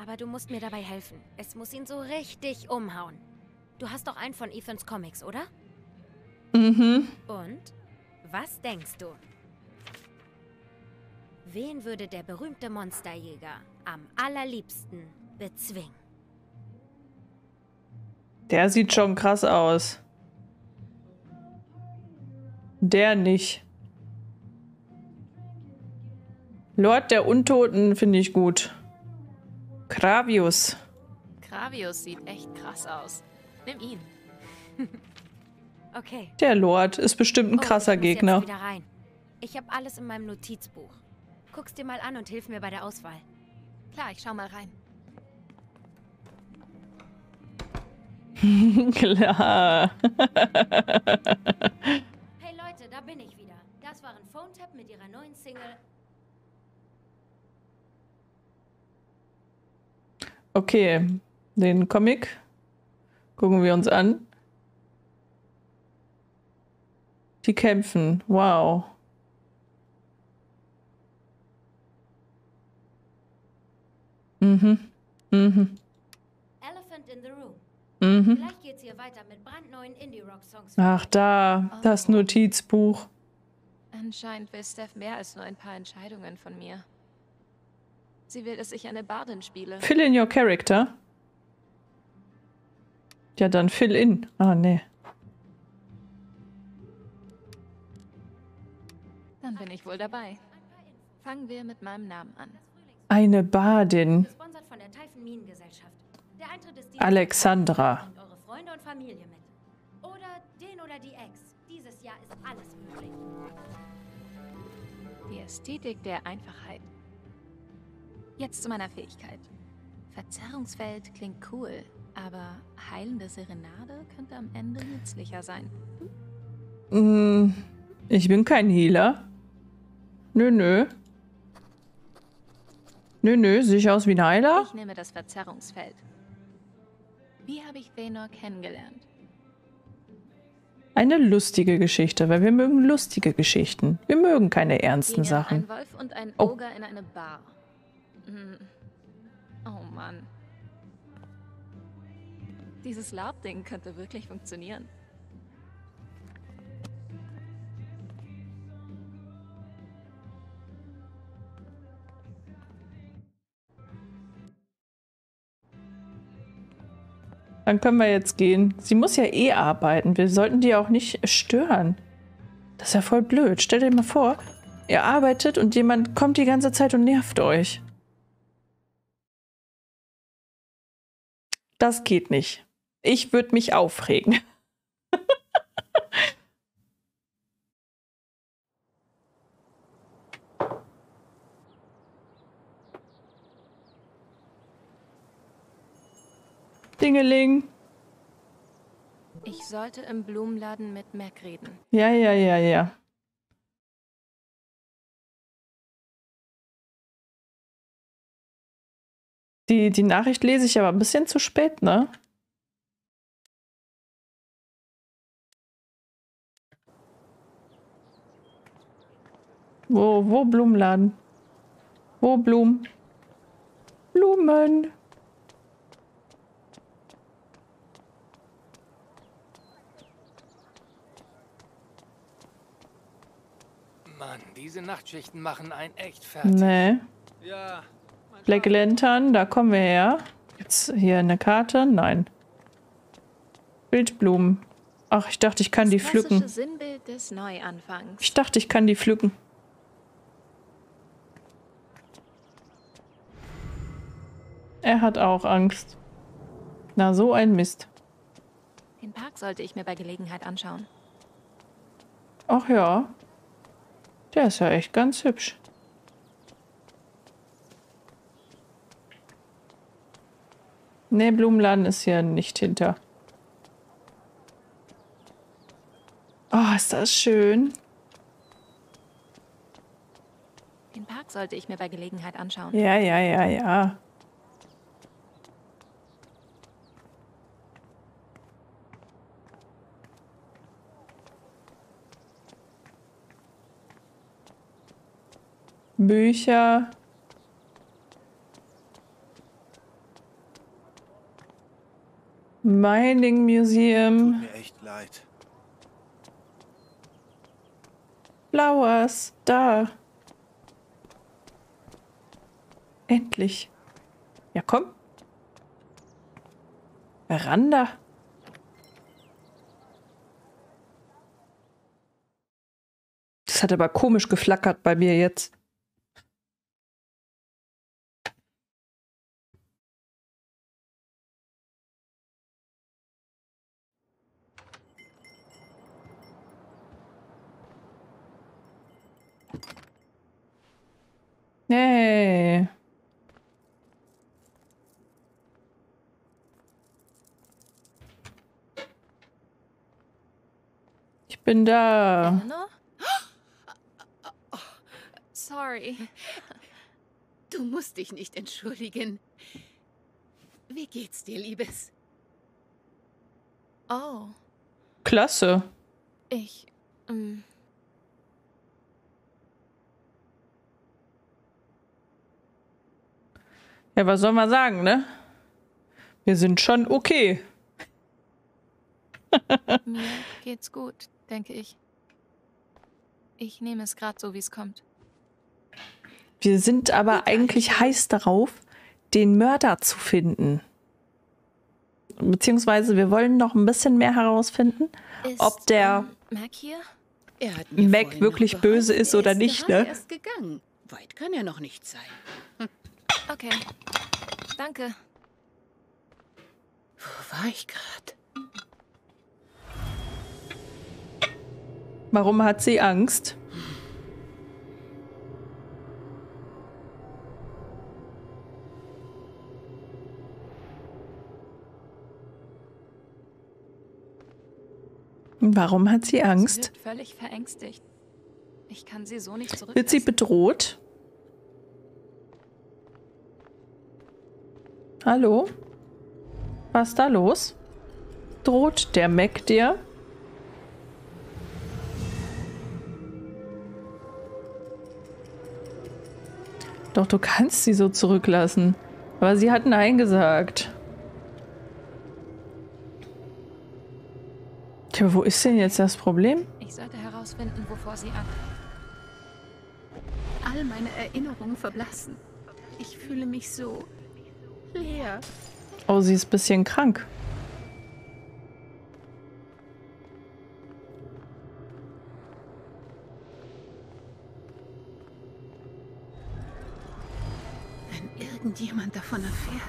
Aber du musst mir dabei helfen. Es muss ihn so richtig umhauen. Du hast doch einen von Ethans Comics, oder? Mhm. Und? Was denkst du? Wen würde der berühmte Monsterjäger am allerliebsten bezwingen? Der sieht schon krass aus. Der nicht. Lord der Untoten finde ich gut. Kravius. Gravius sieht echt krass aus. Nimm ihn. Okay. Der Lord ist bestimmt ein Oh, krasser ich muss Gegner. Jetzt wieder rein. Ich habe alles in meinem Notizbuch. Guck's dir mal an und hilf mir bei der Auswahl. Klar, ich schau mal rein. Klar. Hey Leute, da bin ich wieder. Das waren Phone Tap mit ihrer neuen Single. Okay, den Comic gucken wir uns an. Die kämpfen. Wow. Mhm. Mhm. Elephant in the Room. Mhm. Gleich geht's hier weiter mit brandneuen Indie-Rock-Songs. Ach da, das Notizbuch. Anscheinend will Steph mehr als nur ein paar Entscheidungen von mir. Sie will, dass ich eine Bardin spiele. Fill in your character. Ja, dann fill in. Ah, nee. Dann bin ich wohl dabei. Fangen wir mit meinem Namen an. Eine Badin. Gesponsert von der Typhon Minengesellschaft. Der Eintritt ist dieses Alexandra. Jahr. Bringt eure Freunde und Familie mit. Oder den oder die Ex. Dieses Jahr ist alles möglich. Die Ästhetik der Einfachheit. Jetzt zu meiner Fähigkeit. Verzerrungsfeld klingt cool, aber heilende Serenade könnte am Ende nützlicher sein. Mm, ich bin kein Healer. Nö, nö. Nö, nö, sehe ich aus wie ein Heiler? Ich nehme das Verzerrungsfeld. Wie habe ich Thenor kennengelernt? Eine lustige Geschichte, weil wir mögen lustige Geschichten. Wir mögen keine ernsten Gingen Sachen. Ein Wolf und ein Oh. Oger in eine Bar. Hm. Oh Mann. Dieses Lab-Ding könnte wirklich funktionieren. Dann können wir jetzt gehen. Sie muss ja eh arbeiten. Wir sollten die auch nicht stören. Das ist ja voll blöd. Stell dir mal vor, ihr arbeitet und jemand kommt die ganze Zeit und nervt euch. Das geht nicht. Ich würde mich aufregen. Dingeling. Ich sollte im Blumenladen mit Mac reden. Ja, ja, ja, ja. Die, die Nachricht lese ich aber ein bisschen zu spät, ne? Wo, wo Blumenladen? Wo Blumen? Blumen. Mann, diese Nachtschichten machen einen echt fertig. Nee. Ja, Black Lantern, da kommen wir her. Jetzt hier eine Karte? Nein. Wildblumen. Ach, ich dachte, ich kann die Das pflücken. klassische Sinnbild des Neuanfangs. Ich dachte, ich kann die pflücken. Er hat auch Angst. Na, so ein Mist. Den Park sollte ich mir bei Gelegenheit anschauen. Ach ja. Der ist ja echt ganz hübsch. Nee, Blumenladen ist hier nicht hinter. Oh, ist das schön. Den Park sollte ich mir bei Gelegenheit anschauen. Ja, ja, ja, ja. Bücher. Mining Museum. Mir echt leid. Flowers. Da. Endlich. Ja, komm. Veranda. Das hat aber komisch geflackert bei mir jetzt. Hey. Ich bin da. Sorry. Du musst dich nicht entschuldigen. Wie geht's dir, Liebes? Oh, Klasse. ich. Ähm, Ja, was soll man sagen, ne? Wir sind schon okay. Mir geht's gut, denke ich. Ich nehme es gerade so, wie es kommt. Wir sind aber eigentlich heiß darauf, den Mörder zu finden. Beziehungsweise wir wollen noch ein bisschen mehr herausfinden, Ist, ob der ähm, Mac hier? Er hat mir Mac wirklich böse ist er oder nicht, gerade ne? erst gegangen. Weit kann er noch nicht sein. Okay. Danke. Wo war ich gerade? Warum hat sie Angst? Warum hat sie Sie Angst? wirkt völlig verängstigt. Ich kann sie so nicht zurück. Wird sie bedroht? Hallo? Was ist da los? Droht der Mac dir? Doch, du kannst sie so zurücklassen. Aber sie hat Nein gesagt. Tja, wo ist denn jetzt das Problem? Ich sollte herausfinden, wovor sie Angst All meine Erinnerungen verblassen. Ich fühle mich so leer. Oh, sie ist ein bisschen krank. Wenn irgendjemand davon erfährt,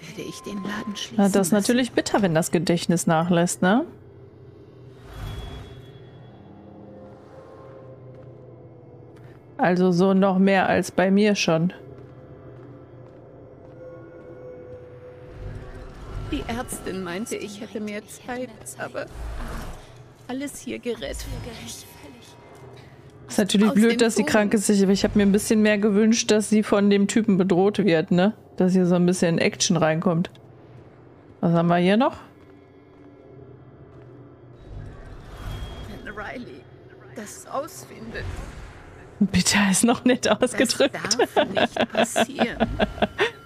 werde ich den Laden schließen. Na, das ist natürlich bitter, wenn das Gedächtnis nachlässt, ne? Also so noch mehr als bei mir schon. Meinte, ich hätte mehr Zeit, aber alles hier gerettet. Ist natürlich blöd, dass sie krank ist, aber ich habe mir ein bisschen mehr gewünscht, dass sie von dem Typen bedroht wird, ne? Dass hier so ein bisschen Action reinkommt. Was haben wir hier noch? Wenn Riley das ausfindet, Bitter ist noch nett ausgedrückt. das darf nicht passieren.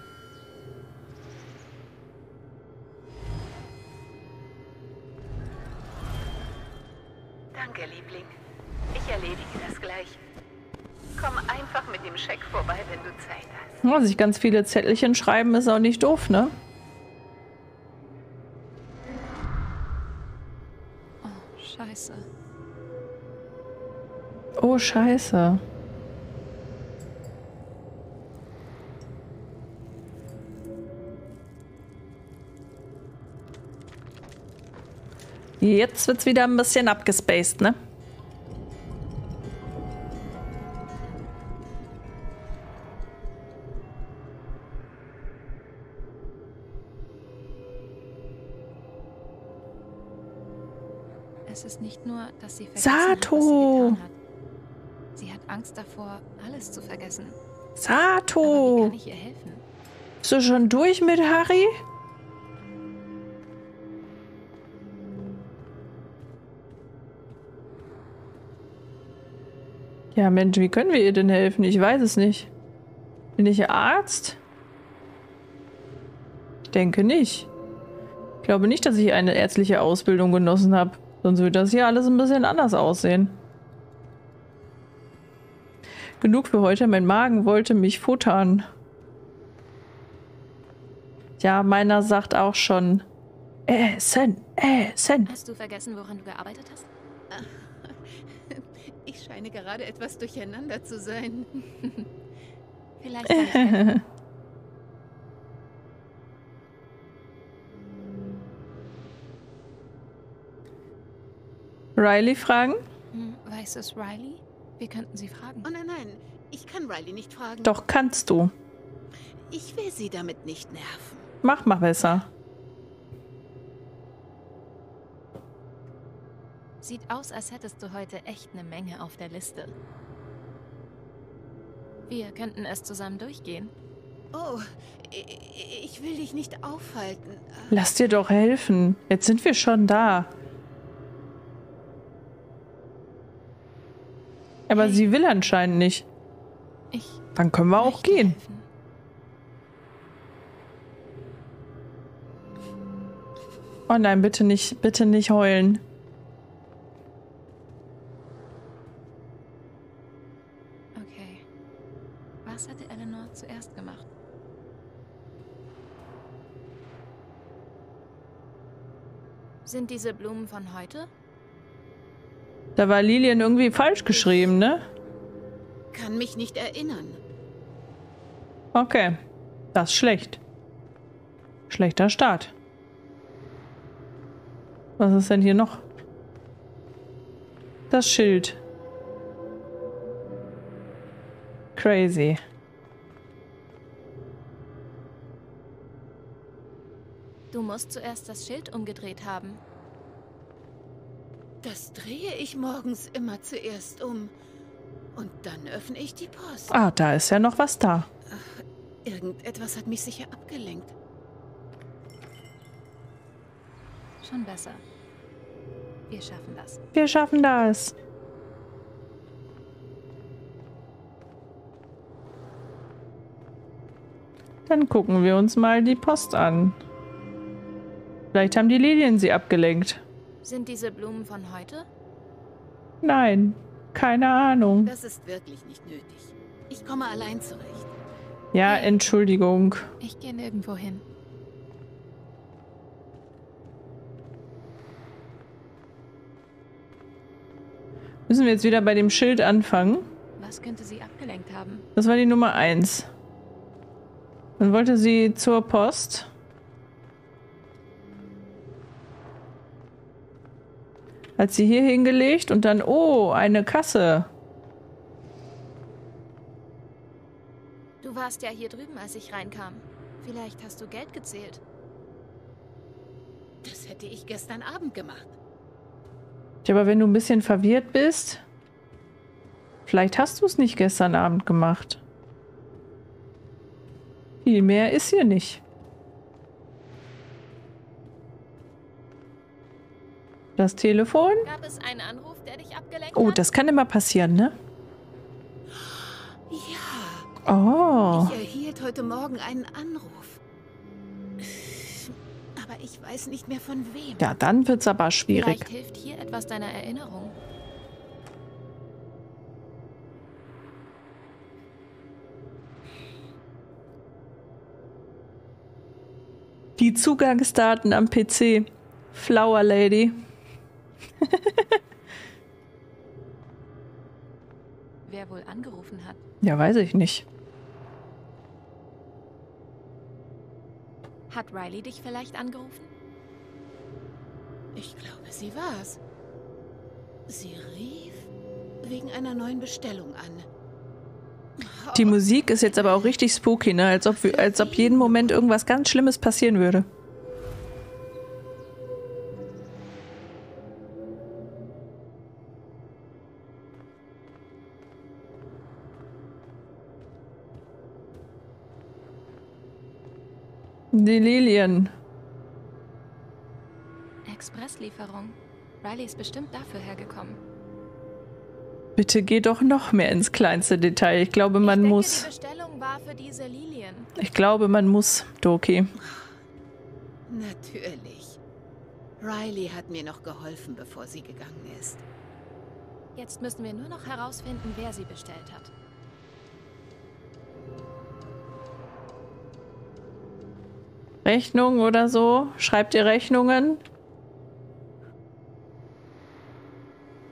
gleich. Komm einfach mit dem Scheck vorbei, wenn du Zeit hast. Ja, sich ganz viele Zettelchen schreiben ist auch nicht doof, ne? Oh, scheiße. Oh, scheiße. Jetzt wird's wieder ein bisschen abgespaced, ne? Dass sie vergessen hat, was sie Sato! getan hat. Sie hat Angst davor, alles zu vergessen. Sato! Kann ich ihr helfen? Bist du schon durch mit Harry? Ja, Mensch, wie können wir ihr denn helfen? Ich weiß es nicht. Bin ich Arzt? Ich denke nicht. Ich glaube nicht, dass ich eine ärztliche Ausbildung genossen habe. Sonst würde das hier alles ein bisschen anders aussehen. Genug für heute. Mein Magen wollte mich futtern. Ja, meiner sagt auch schon Essen, Essen. Hast du vergessen, woran du gearbeitet hast? Ich scheine gerade etwas durcheinander zu sein. Vielleicht kann ich Riley fragen? Hm, Weiß es Riley? Wir könnten sie fragen. Oh nein, nein, ich kann Riley nicht fragen. Doch kannst du. Ich will sie damit nicht nerven. Mach mal besser. Sieht aus, als hättest du heute echt eine Menge auf der Liste. Wir könnten es zusammen durchgehen. Oh, ich, ich will dich nicht aufhalten. Lass dir doch helfen. Jetzt sind wir schon da. Aber sie will anscheinend nicht. Ich Dann können wir auch gehen. Oh nein, bitte nicht, bitte nicht heulen. Okay. Was hatte Eleanor zuerst gemacht? Sind diese Blumen von heute? Da war Lilian irgendwie falsch geschrieben, ne? Kann mich nicht erinnern. Okay. Das ist schlecht. Schlechter Start. Was ist denn hier noch? Das Schild. Crazy. Du musst zuerst das Schild umgedreht haben. Das drehe ich morgens immer zuerst um. Und dann öffne ich die Post. Ah, da ist ja noch was da. Irgendetwas hat mich sicher abgelenkt. Schon besser. Wir schaffen das. Wir schaffen das. Dann gucken wir uns mal die Post an. Vielleicht haben die Lilien sie abgelenkt. Sind diese Blumen von heute? Nein, keine Ahnung. Das ist wirklich nicht nötig. Ich komme allein zurecht. Ja, Entschuldigung. Ich gehe nirgendwo hin. Müssen wir jetzt wieder bei dem Schild anfangen? Was könnte sie abgelenkt haben? Das war die Nummer 1. Dann wollte sie zur Post. Hat sie hier hingelegt und dann, oh, eine Kasse. Du warst ja hier drüben, als ich reinkam. Vielleicht hast du Geld gezählt. Das hätte ich gestern Abend gemacht. Ja, aber wenn du ein bisschen verwirrt bist, vielleicht hast du es nicht gestern Abend gemacht. Viel mehr ist hier nicht. Das Telefon? Anruf, Oh, das kann immer passieren, ne? Ja. Oh. Ich erhielt heute Morgen einen Anruf. Aber ich weiß nicht mehr von wem. Ja, dann wird's aber schwierig. Vielleicht hilft hier etwas deiner Erinnerung. Die Zugangsdaten am PC. Flower Lady. Wer wohl angerufen hat? Ja, weiß ich nicht. Hat Riley dich vielleicht angerufen? Ich glaube, sie war's. Sie rief wegen einer neuen Bestellung an. Die Musik ist jetzt aber auch richtig spooky, ne? Als ob, wir- als ob jeden Moment irgendwas ganz Schlimmes passieren würde. Die Lilien. Expresslieferung. Riley ist bestimmt dafür hergekommen. Bitte geh doch noch mehr ins kleinste Detail. Ich glaube, man muss. Die Bestellung war für diese Lilien. Ich glaube, man muss, Doki. Natürlich. Riley hat mir noch geholfen, bevor sie gegangen ist. Jetzt müssen wir nur noch herausfinden, wer sie bestellt hat. Rechnung oder so? Schreibt ihr Rechnungen?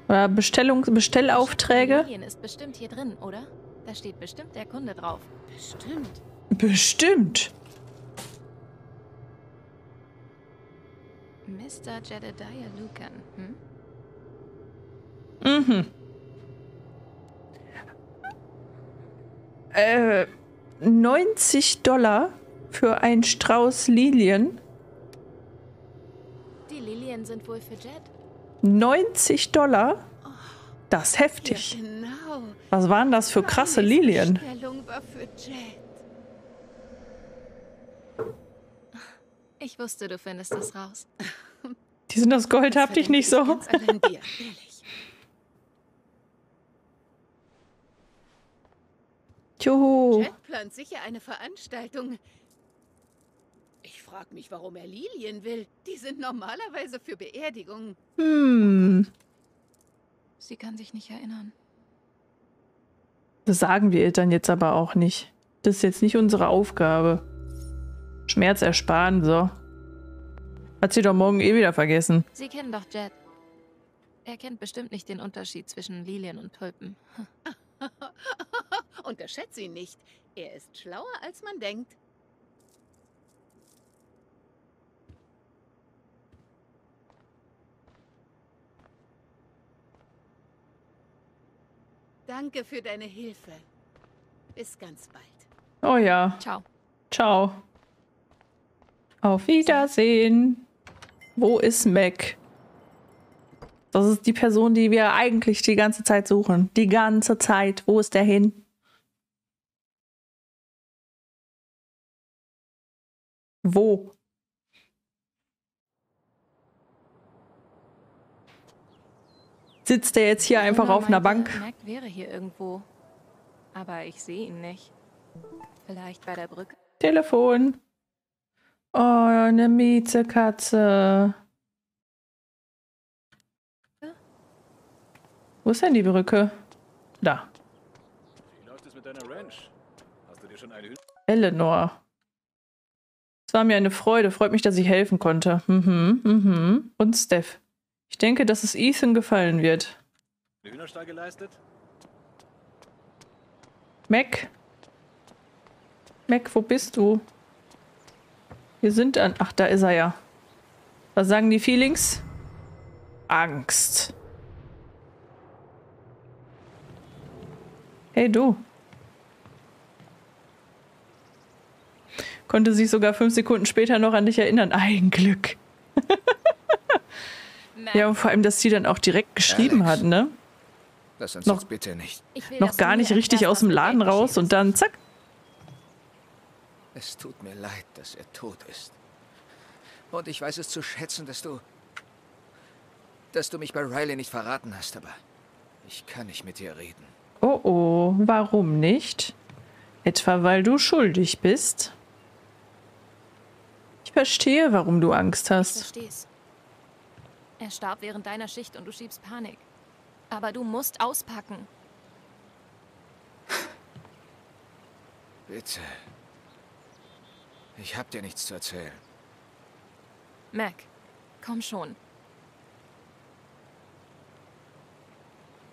Oder Bestellung, Bestellaufträge? Ist bestimmt hier drin, oder? Da steht bestimmt der Kunde drauf. Bestimmt. Bestimmt. Mr. Jedediah Lucan, hm? Mhm. Äh, 90 Dollar für einen Strauß Lilien. Die Lilien sind wohl für Jet. 90 Dollar? Das ist heftig. Genau. Was waren das für krasse Lilien? Ich wusste, du findest das raus. Die sind aus Gold, hab dich nicht so. Dir. Juhu. Jet plant sicher eine Veranstaltung. Frag mich, warum er Lilien will. Die sind normalerweise für Beerdigungen. Hm. Sie kann sich nicht erinnern. Das sagen wir Eltern jetzt aber auch nicht. Das ist jetzt nicht unsere Aufgabe. Schmerz ersparen, so. Hat sie doch morgen eh wieder vergessen. Sie kennen doch Jet. Er kennt bestimmt nicht den Unterschied zwischen Lilien und Tulpen. Unterschätze ihn nicht. Er ist schlauer, als man denkt. Danke für deine Hilfe. Bis ganz bald. Oh ja. Ciao. Ciao. Auf Wiedersehen. Wo ist Mac? Das ist die Person, die wir eigentlich die ganze Zeit suchen. Die ganze Zeit. Wo ist der hin? Wo? Sitzt der jetzt hier einfach Luna auf einer Bank? Mac wäre hier irgendwo. Aber ich sehe ihn nicht. Vielleicht bei der Brücke. Telefon. Oh, eine Miezekatze. Wo ist denn die Brücke? Da. Wie läuft es mit deiner Ranch? Hast du dir schon eine Hühner? Eleanor. Es war mir eine Freude. Freut mich, dass ich helfen konnte. Mhm, mhm. Und Steph. Ich denke, dass es Ethan gefallen wird. Hühnerstall geleistet? Mac? Mac, wo bist du? Wir sind an... Ach, da ist er ja. Was sagen die Feelings? Angst. Hey, du. Konnte sich sogar fünf Sekunden später noch an dich erinnern. Ein Glück. ja, und vor allem, dass sie dann auch direkt geschrieben Alex. hat, ne? Lass uns Noch- jetzt bitte nicht. Noch gar nicht richtig aus dem Laden raus und dann zack. Es tut mir leid, dass er tot ist. Und ich weiß es zu schätzen, dass du... dass du mich bei Riley nicht verraten hast, aber ich kann nicht mit dir reden. Oh oh, warum nicht? Etwa weil du schuldig bist? Ich verstehe, warum du Angst Ich hast. versteh's. Er starb während deiner Schicht und du schiebst Panik. Aber du musst auspacken. Bitte. Ich hab dir nichts zu erzählen. Mac, komm schon.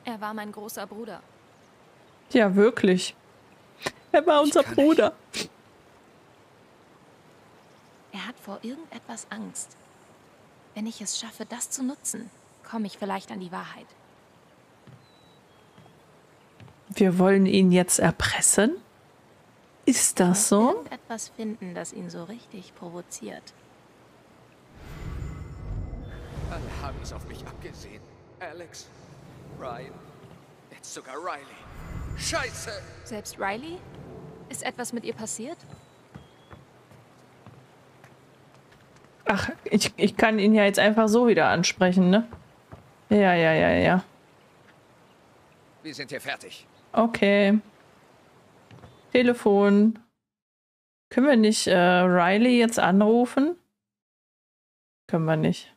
Er war mein großer Bruder. Ja, wirklich. Er war unser Bruder. Er hat vor irgendetwas Angst. Wenn ich es schaffe, das zu nutzen, komme ich vielleicht an die Wahrheit. Wir wollen ihn jetzt erpressen? Ist das so? Irgendetwas finden, das ihn so richtig provoziert. Alle haben es auf mich abgesehen. Alex, Ryan, jetzt sogar Riley. Scheiße! Selbst Riley? Ist etwas mit ihr passiert? Ach, ich, ich kann ihn ja jetzt einfach so wieder ansprechen, ne? Ja, ja, ja, ja. Wir sind hier fertig. Okay. Telefon. Können wir nicht äh, Riley jetzt anrufen? Können wir nicht.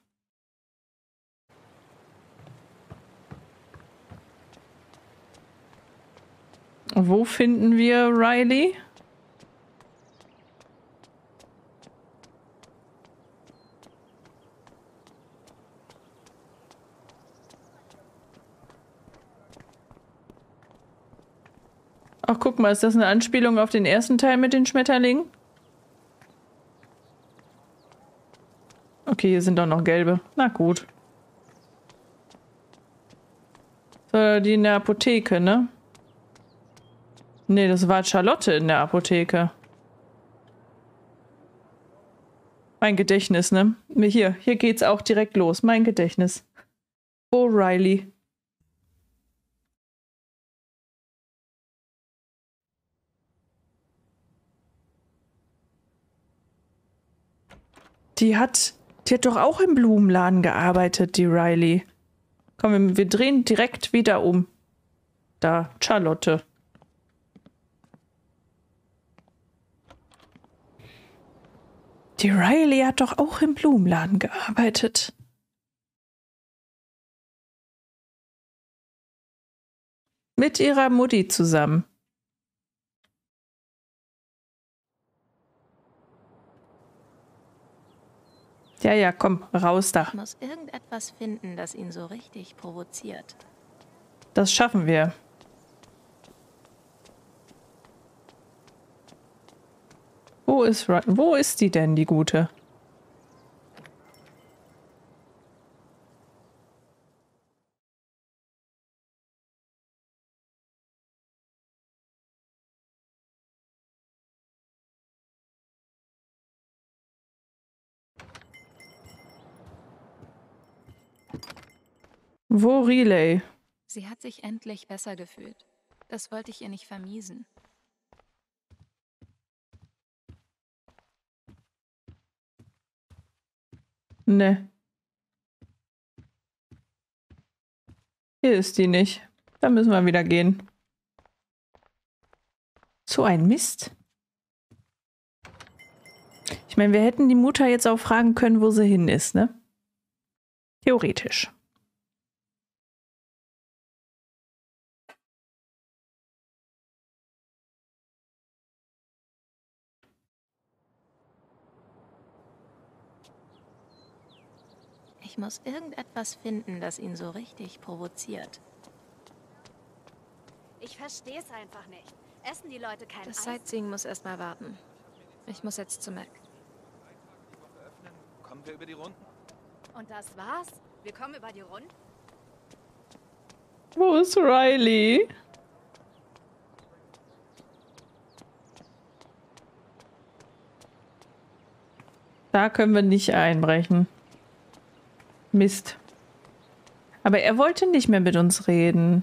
Wo finden wir Riley? Ach, guck mal, ist das eine Anspielung auf den ersten Teil mit den Schmetterlingen? Okay, hier sind doch noch gelbe. Na gut. So, die in der Apotheke, ne? Nee, das war Charlotte in der Apotheke. Mein Gedächtnis, ne? Hier, hier geht's auch direkt los. Mein Gedächtnis. O'Reilly. Die hat, die hat doch auch im Blumenladen gearbeitet, die Riley. Komm, wir, wir drehen direkt wieder um. Da, Charlotte. Die Riley hat doch auch im Blumenladen gearbeitet. Mit ihrer Mutti zusammen. Ja, ja, komm, raus da. Ich muss irgendetwas finden, das ihn so richtig provoziert. Das schaffen wir. Wo ist, wo ist die denn, die gute? Wo Relay? Sie hat sich endlich besser gefühlt. Das wollte ich ihr nicht vermiesen. Ne. Hier ist die nicht. Da müssen wir wieder gehen. So ein Mist. Ich meine, wir hätten die Mutter jetzt auch fragen können, wo sie hin ist, ne? Theoretisch. Ich muss irgendetwas finden, das ihn so richtig provoziert. Ich verstehe es einfach nicht. Essen die Leute kein Das Eis? Sightseeing muss erst mal warten. Ich muss jetzt zu Mac. Kommen wir über die Runden? Und das war's? Wir kommen über die Runden? Wo ist Riley? Da können wir nicht einbrechen. Mist. Aber er wollte nicht mehr mit uns reden.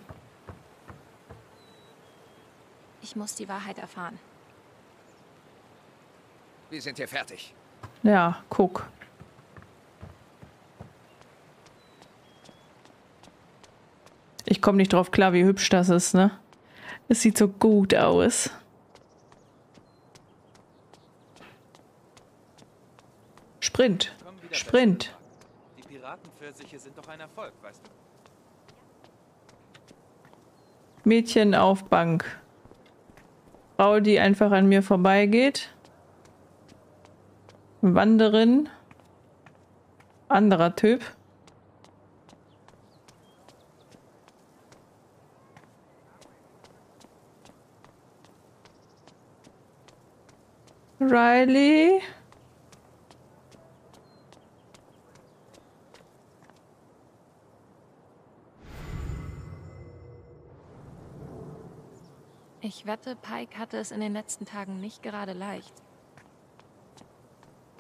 Ich muss die Wahrheit erfahren. Wir sind hier fertig. Ja, guck. Ich komme nicht drauf klar, wie hübsch das ist, ne? Es sieht so gut aus. Sprint. Sprint. Piratenpfirsiche sind doch ein Erfolg, weißt du? Mädchen auf Bank. Frau, die einfach an mir vorbeigeht. Wanderin. Anderer Typ. Riley. Ich wette, Pike hatte es in den letzten Tagen nicht gerade leicht.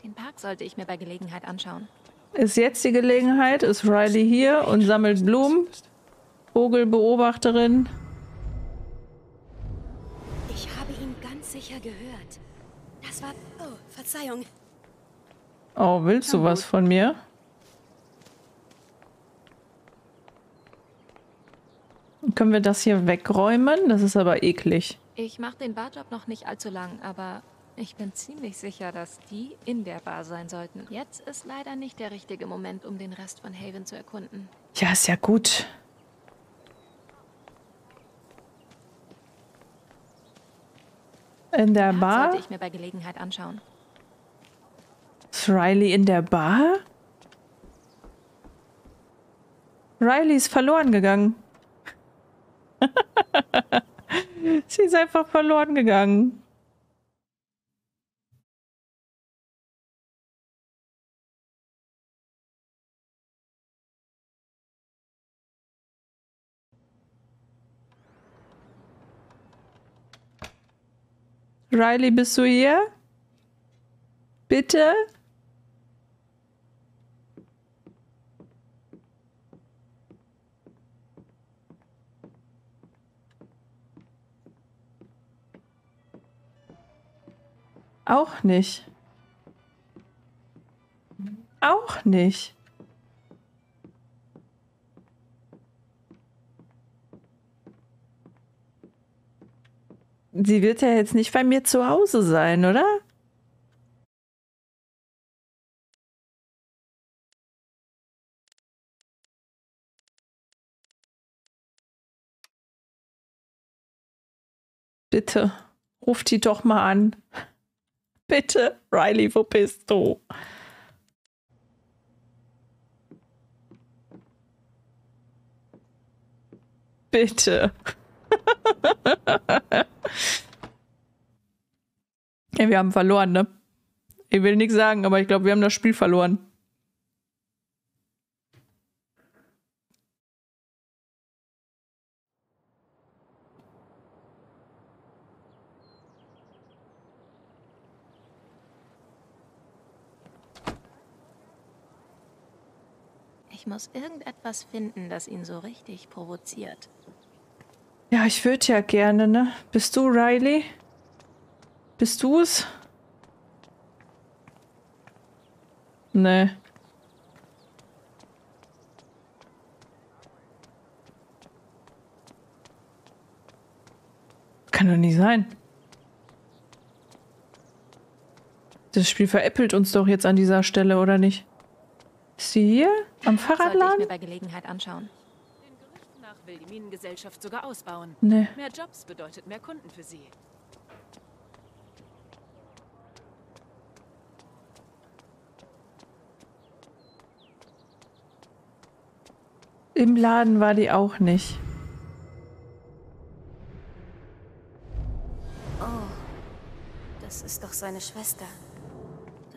Den Park sollte ich mir bei Gelegenheit anschauen. Ist jetzt die Gelegenheit? Ist Riley hier und sammelt Blumen? Vogelbeobachterin. Ich habe ihn ganz sicher gehört. Das war... Oh, Verzeihung. Oh, willst du was von mir? Können wir das hier wegräumen? Das ist aber eklig. Ich mache den Barjob noch nicht allzu lang, aber ich bin ziemlich sicher, dass die in der Bar sein sollten. Jetzt ist leider nicht der richtige Moment, um den Rest von Haven zu erkunden. Ja, ist ja gut. In der Park Bar? sollte ich mir bei Gelegenheit anschauen. Ist Riley in der Bar? Riley ist verloren gegangen. Sie ist einfach verloren gegangen. Riley, bist du hier? Bitte? Auch nicht. Auch nicht. Sie wird ja jetzt nicht bei mir zu Hause sein, oder? Bitte, ruft die doch mal an. Bitte, Riley, wo bist du? Bitte. ja, wir haben verloren, ne? Ich will nichts sagen, aber ich glaube, wir haben das Spiel verloren. Muss irgendetwas finden, das ihn so richtig provoziert. Ja, ich würde ja gerne, ne? Bist du Riley? Bist du es? Nee. Kann doch nicht sein. Das Spiel veräppelt uns doch jetzt an dieser Stelle, oder nicht? Ist sie hier? Am Fahrradladen? Sollte ich mir bei Gelegenheit anschauen. Nach will die Minengesellschaft sogar ausbauen. Nee. Mehr Jobs bedeutet mehr Kunden für sie. Im Laden war die auch nicht. Oh, das ist doch seine Schwester.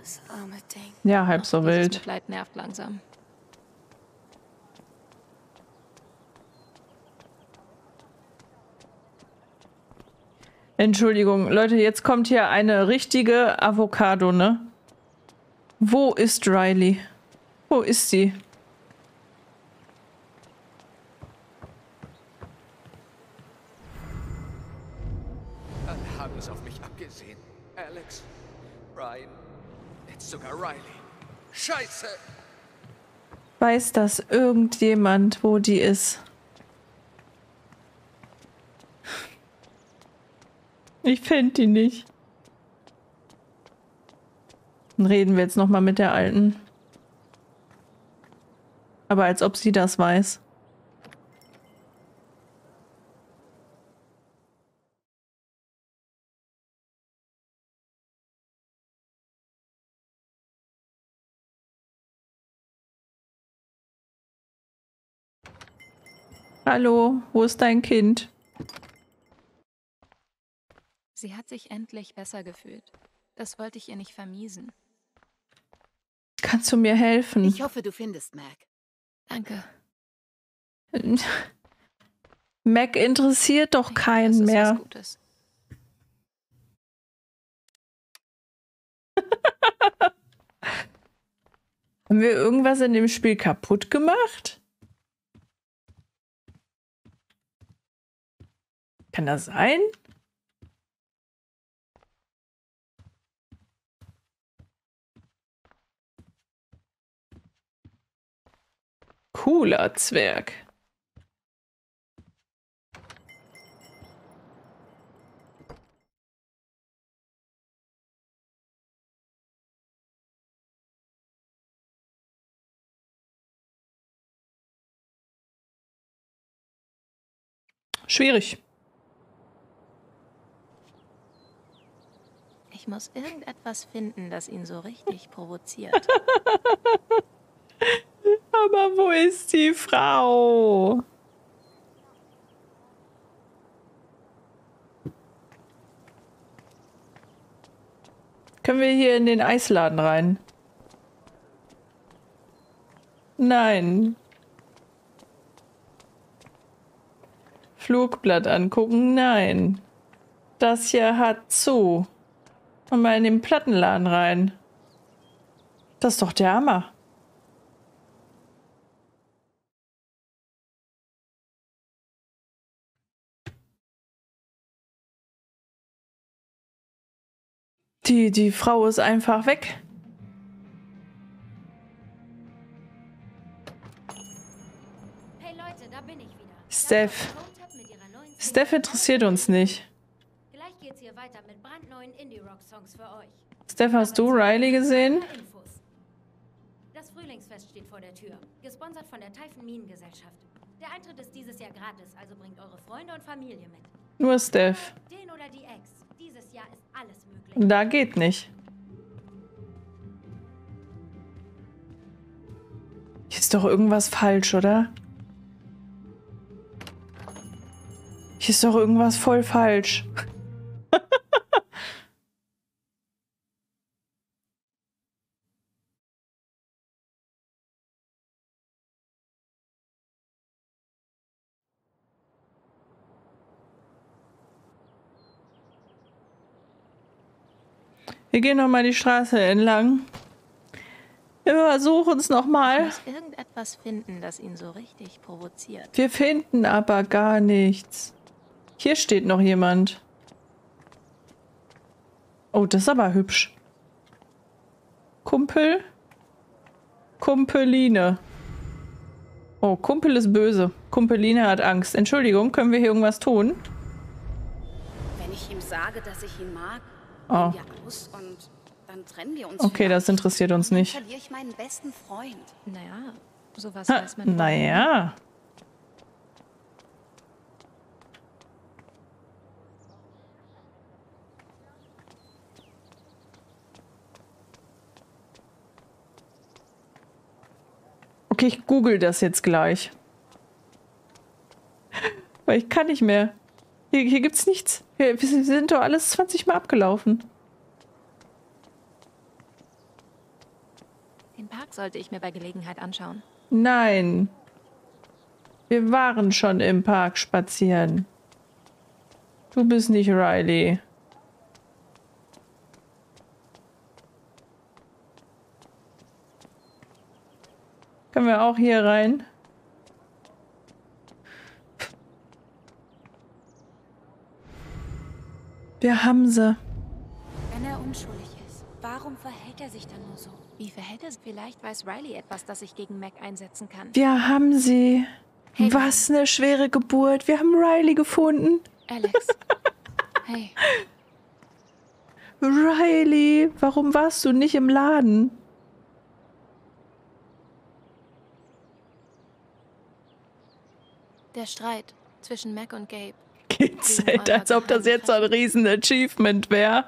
Das arme Ding. Ja, halb so Dieses wild. Mitleid nervt langsam. Entschuldigung, Leute, jetzt kommt hier eine richtige Avocado, ne? Wo ist Riley? Wo ist sie? Weiß das irgendjemand, wo die ist? Ich finde die nicht. Dann reden wir jetzt noch mal mit der Alten. Aber als ob sie das weiß. Hallo, wo ist dein Kind? Sie hat sich endlich besser gefühlt. Das wollte ich ihr nicht vermiesen. Kannst du mir helfen? Ich hoffe, du findest Mac. Danke. Mac interessiert doch keinen mehr. Gutes. Haben wir irgendwas in dem Spiel kaputt gemacht? Kann das sein? Cooler Zwerg. Schwierig. Ich muss irgendetwas finden, das ihn so richtig provoziert. Aber wo ist die Frau? Können wir hier in den Eisladen rein? Nein. Flugblatt angucken? Nein. Das hier hat zu. Und mal in den Plattenladen rein. Das ist doch der Hammer. Die, die Frau ist einfach weg. Hey Leute, da bin ich wieder. Steph. Steph interessiert uns nicht. Geht's hier weiter mit brandneuen Indie-Rock-Songs für euch. Steph, hast du Riley gesehen? Das Frühlingsfest steht vor der Tür. Gesponsert von der Teifen Minengesellschaft. Der Eintritt ist dieses Jahr gratis, also bringt eure Freunde und Familie mit. Nur Steph. Den oder die Ex. Dieses Jahr ist alles möglich. Da geht nicht. Hier ist doch irgendwas falsch, oder? Hier ist doch irgendwas voll falsch. Wir gehen noch mal die Straße entlang. Wir versuchen es noch Ich mal. muss irgendetwas finden, das ihn so richtig provoziert. Wir finden aber gar nichts. Hier steht noch jemand. Oh, das ist aber hübsch. Kumpel. Kumpeline. Oh, Kumpel ist böse. Kumpeline hat Angst. Entschuldigung, können wir hier irgendwas tun? Wenn ich ihm sage, dass ich ihn mag, Oh. Okay, das interessiert uns nicht. verliere ich meinen besten Freund. Naja, sowas Ha, weiß man. naja. Okay, ich google das jetzt gleich. Weil ich kann nicht mehr. Hier, hier gibt's nichts. Hier, wir sind doch alles 20 Mal abgelaufen. Den Park sollte ich mir bei Gelegenheit anschauen. Nein. Wir waren schon im Park spazieren. Du bist nicht Riley. Können wir auch hier rein? Wir haben sie. Wenn er unschuldig ist, warum verhält er sich dann nur so? Wie verhält es? Vielleicht weiß Riley etwas, das ich gegen Mac einsetzen kann. Wir haben sie. Was eine schwere Geburt. Wir haben Riley gefunden. Alex. hey, Riley, warum warst du nicht im Laden? der Streit zwischen Mac und Gabe. Geht's halt, als ob das jetzt so ein riesen Achievement wäre.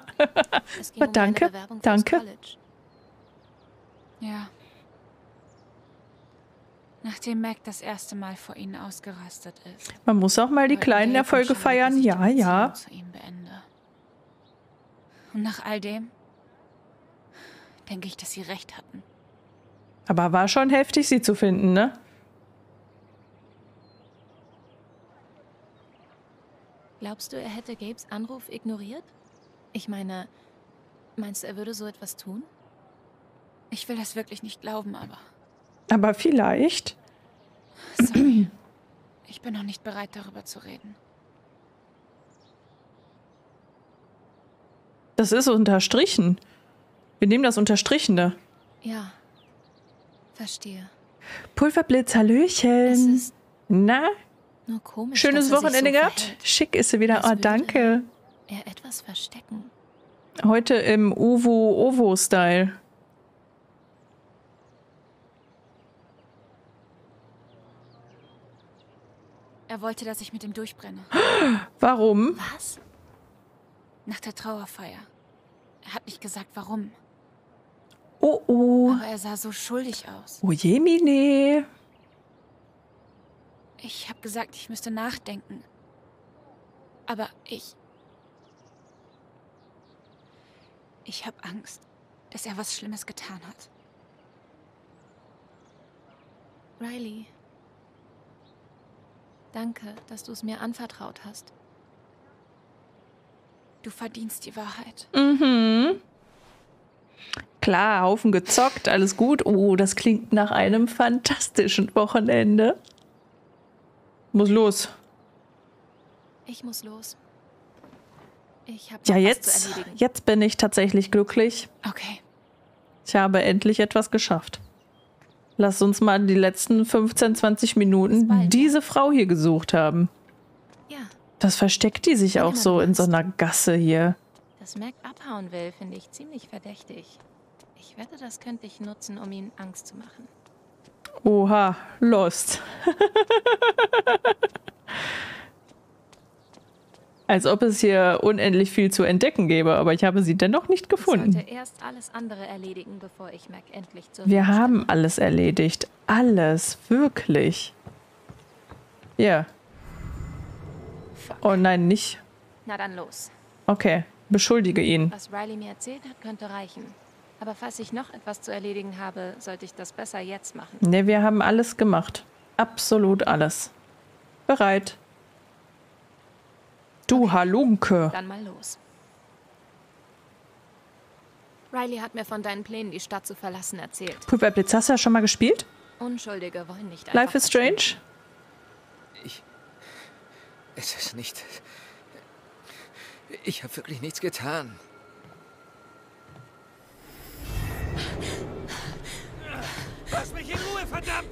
Um danke, danke. Ja. Nachdem Mac das erste Mal vor ihnen ausgerastet ist. Man muss auch mal die kleinen Erfolge feiern. Ja, ja. Und nach all dem denke ich, dass sie recht hatten. Aber war schon heftig, sie zu finden, ne? Glaubst du, er hätte Gabes Anruf ignoriert? Ich meine, meinst du, er würde so etwas tun? Ich will das wirklich nicht glauben, aber Aber vielleicht. sorry. ich bin noch nicht bereit, darüber zu reden. Das ist unterstrichen. Wir nehmen das Unterstrichene. Ja. Verstehe. Pulverblitz, Hallöchen. Na? Komisch. Schönes Wochenende so gehabt? verhält. Schick ist sie wieder. Als Oh, würde danke. Er etwas verstecken. Heute im Uvo-Ovo-Style. Er wollte, dass ich mit ihm durchbrenne. Warum? Was? Nach der Trauerfeier. Er hat nicht gesagt, warum. Oh, oh. Aber er sah so schuldig aus. Oh je, Mine. Ich habe gesagt, ich müsste nachdenken. Aber ich. Ich habe Angst, dass er was Schlimmes getan hat. Riley. Danke, dass du es mir anvertraut hast. Du verdienst die Wahrheit. Mhm. Klar, Haufen gezockt, alles gut. Oh, das klingt nach einem fantastischen Wochenende. Muss los. Ich muss los. Ich habe Ja, jetzt, jetzt bin ich tatsächlich glücklich. Okay. Ich habe endlich etwas geschafft. Lass uns mal die letzten 15, 20 Minuten diese Frau hier gesucht haben. Ja. Das versteckt die sich auch so in so einer Gasse hier. Dass Mac abhauen will, finde ich ziemlich verdächtig. Ich wette, das könnte ich nutzen, um ihm Angst zu machen. Oha, Lost. Als ob es hier unendlich viel zu entdecken gäbe, aber ich habe sie dennoch nicht Ich gefunden. Wir haben alles erledigt. Alles. Wirklich. Ja. Oh nein, nicht. Na dann los. Okay. Beschuldige ihn. Was Riley mir erzählt hat, könnte reichen. Aber falls ich noch etwas zu erledigen habe, sollte ich das besser jetzt machen. Ne, wir haben alles gemacht. Absolut alles. Bereit. Du Halunke. Dann mal los. Riley hat mir von deinen Plänen, die Stadt zu verlassen, erzählt. Prüferblitz, hast du das schon mal gespielt? Unschuldige wollen nicht einfach Life is Strange? Ich. Es ist nicht. Ich habe wirklich nichts getan. Lass mich in Ruhe, verdammt!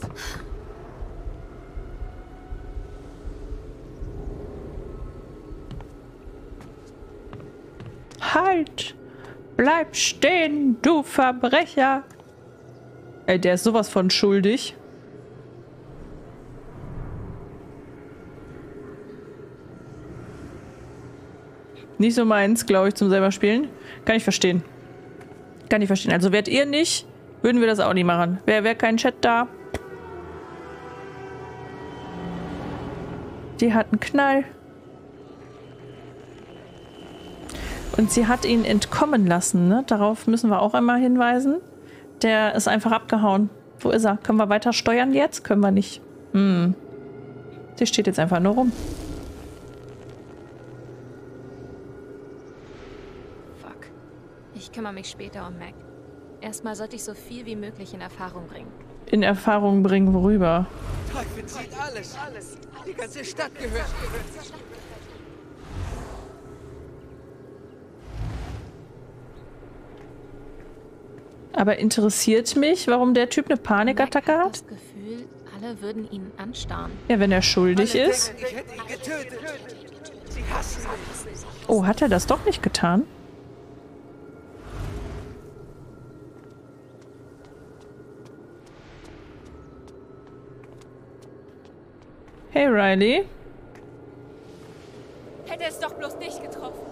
Halt! Bleib stehen, du Verbrecher! Ey, der ist sowas von schuldig. Nicht so meins, glaube ich, zum selber spielen. Kann ich verstehen. Kann ich verstehen. Also wärt ihr nicht, würden wir das auch nicht machen. Wäre wär kein Chat da. Die hat einen Knall. Und sie hat ihn entkommen lassen, ne? Darauf müssen wir auch einmal hinweisen. Der ist einfach abgehauen. Wo ist er? Können wir weiter steuern jetzt? Können wir nicht. Hm. Sie steht jetzt einfach nur rum. Fuck. Ich kümmere mich später um Mac. Erstmal sollte ich so viel wie möglich in Erfahrung bringen. In Erfahrung bringen, worüber? Teufel zieht alles, alles. Die ganze Stadt gehört. Aber interessiert mich, warum der Typ eine Panikattacke hat? Das Gefühl, alle würden ihn anstarren. Ja, wenn er schuldig Alle ist. denken. Oh, hat er das doch nicht getan? Hey Riley. Hätte es doch bloß nicht getroffen.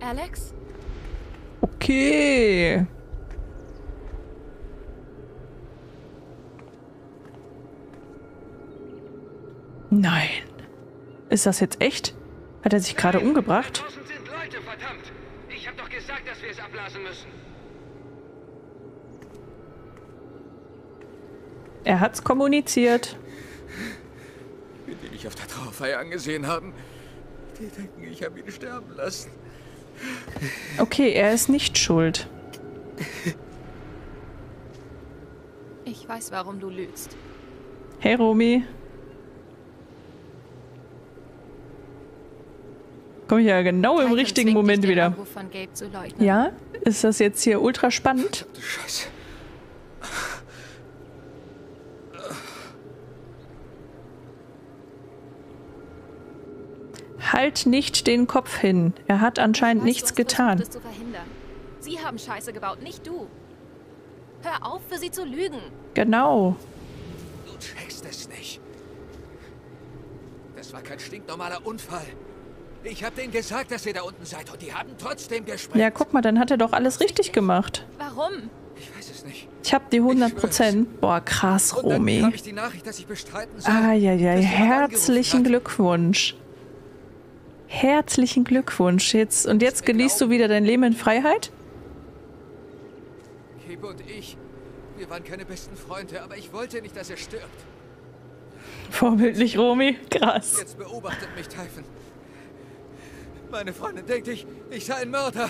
Alex? Okay. Nein. Ist das jetzt echt? Hat er sich gerade umgebracht? Sind Leute, verdammt! Ich hab doch gesagt, dass wir es ablassen müssen. Er hat's kommuniziert. Die mich auf der Trauerfeier angesehen haben, die denken, ich habe ihn sterben lassen. Okay, er ist nicht schuld. Ich weiß, warum du lügst. Hey Romy. Komm ich ja genau im richtigen Moment wieder. Anruf von Gabe zu leugnen. Ja? Ist das jetzt hier ultra spannend? Scheiße. Halt nicht den Kopf hin. Er hat anscheinend nichts getan. Das zu verhindern. Sie haben Scheiße gebaut, nicht du. Hör auf, für sie zu lügen. Genau. Du checkst es nicht. Das war kein stinknormaler Unfall. Ich habe denen gesagt, dass ihr da unten seid und die haben trotzdem gesprengt. Ja, guck mal, dann hat er doch alles richtig gemacht. Warum? Ich weiß es nicht. Ich hab die 100 Prozent. Boah, krass, Romy. Ah, ja, ja. Herzlichen Glückwunsch. Herzlichen Glückwunsch. Jetzt, und jetzt genießt du wieder dein Leben in Freiheit? Kebe und ich, wir waren keine besten Freunde, aber ich wollte nicht, dass er stirbt. Vorbildlich, Romy. Krass. Jetzt beobachtet mich Typhon. Meine Freundin denkt, ich, ich sei ein Mörder.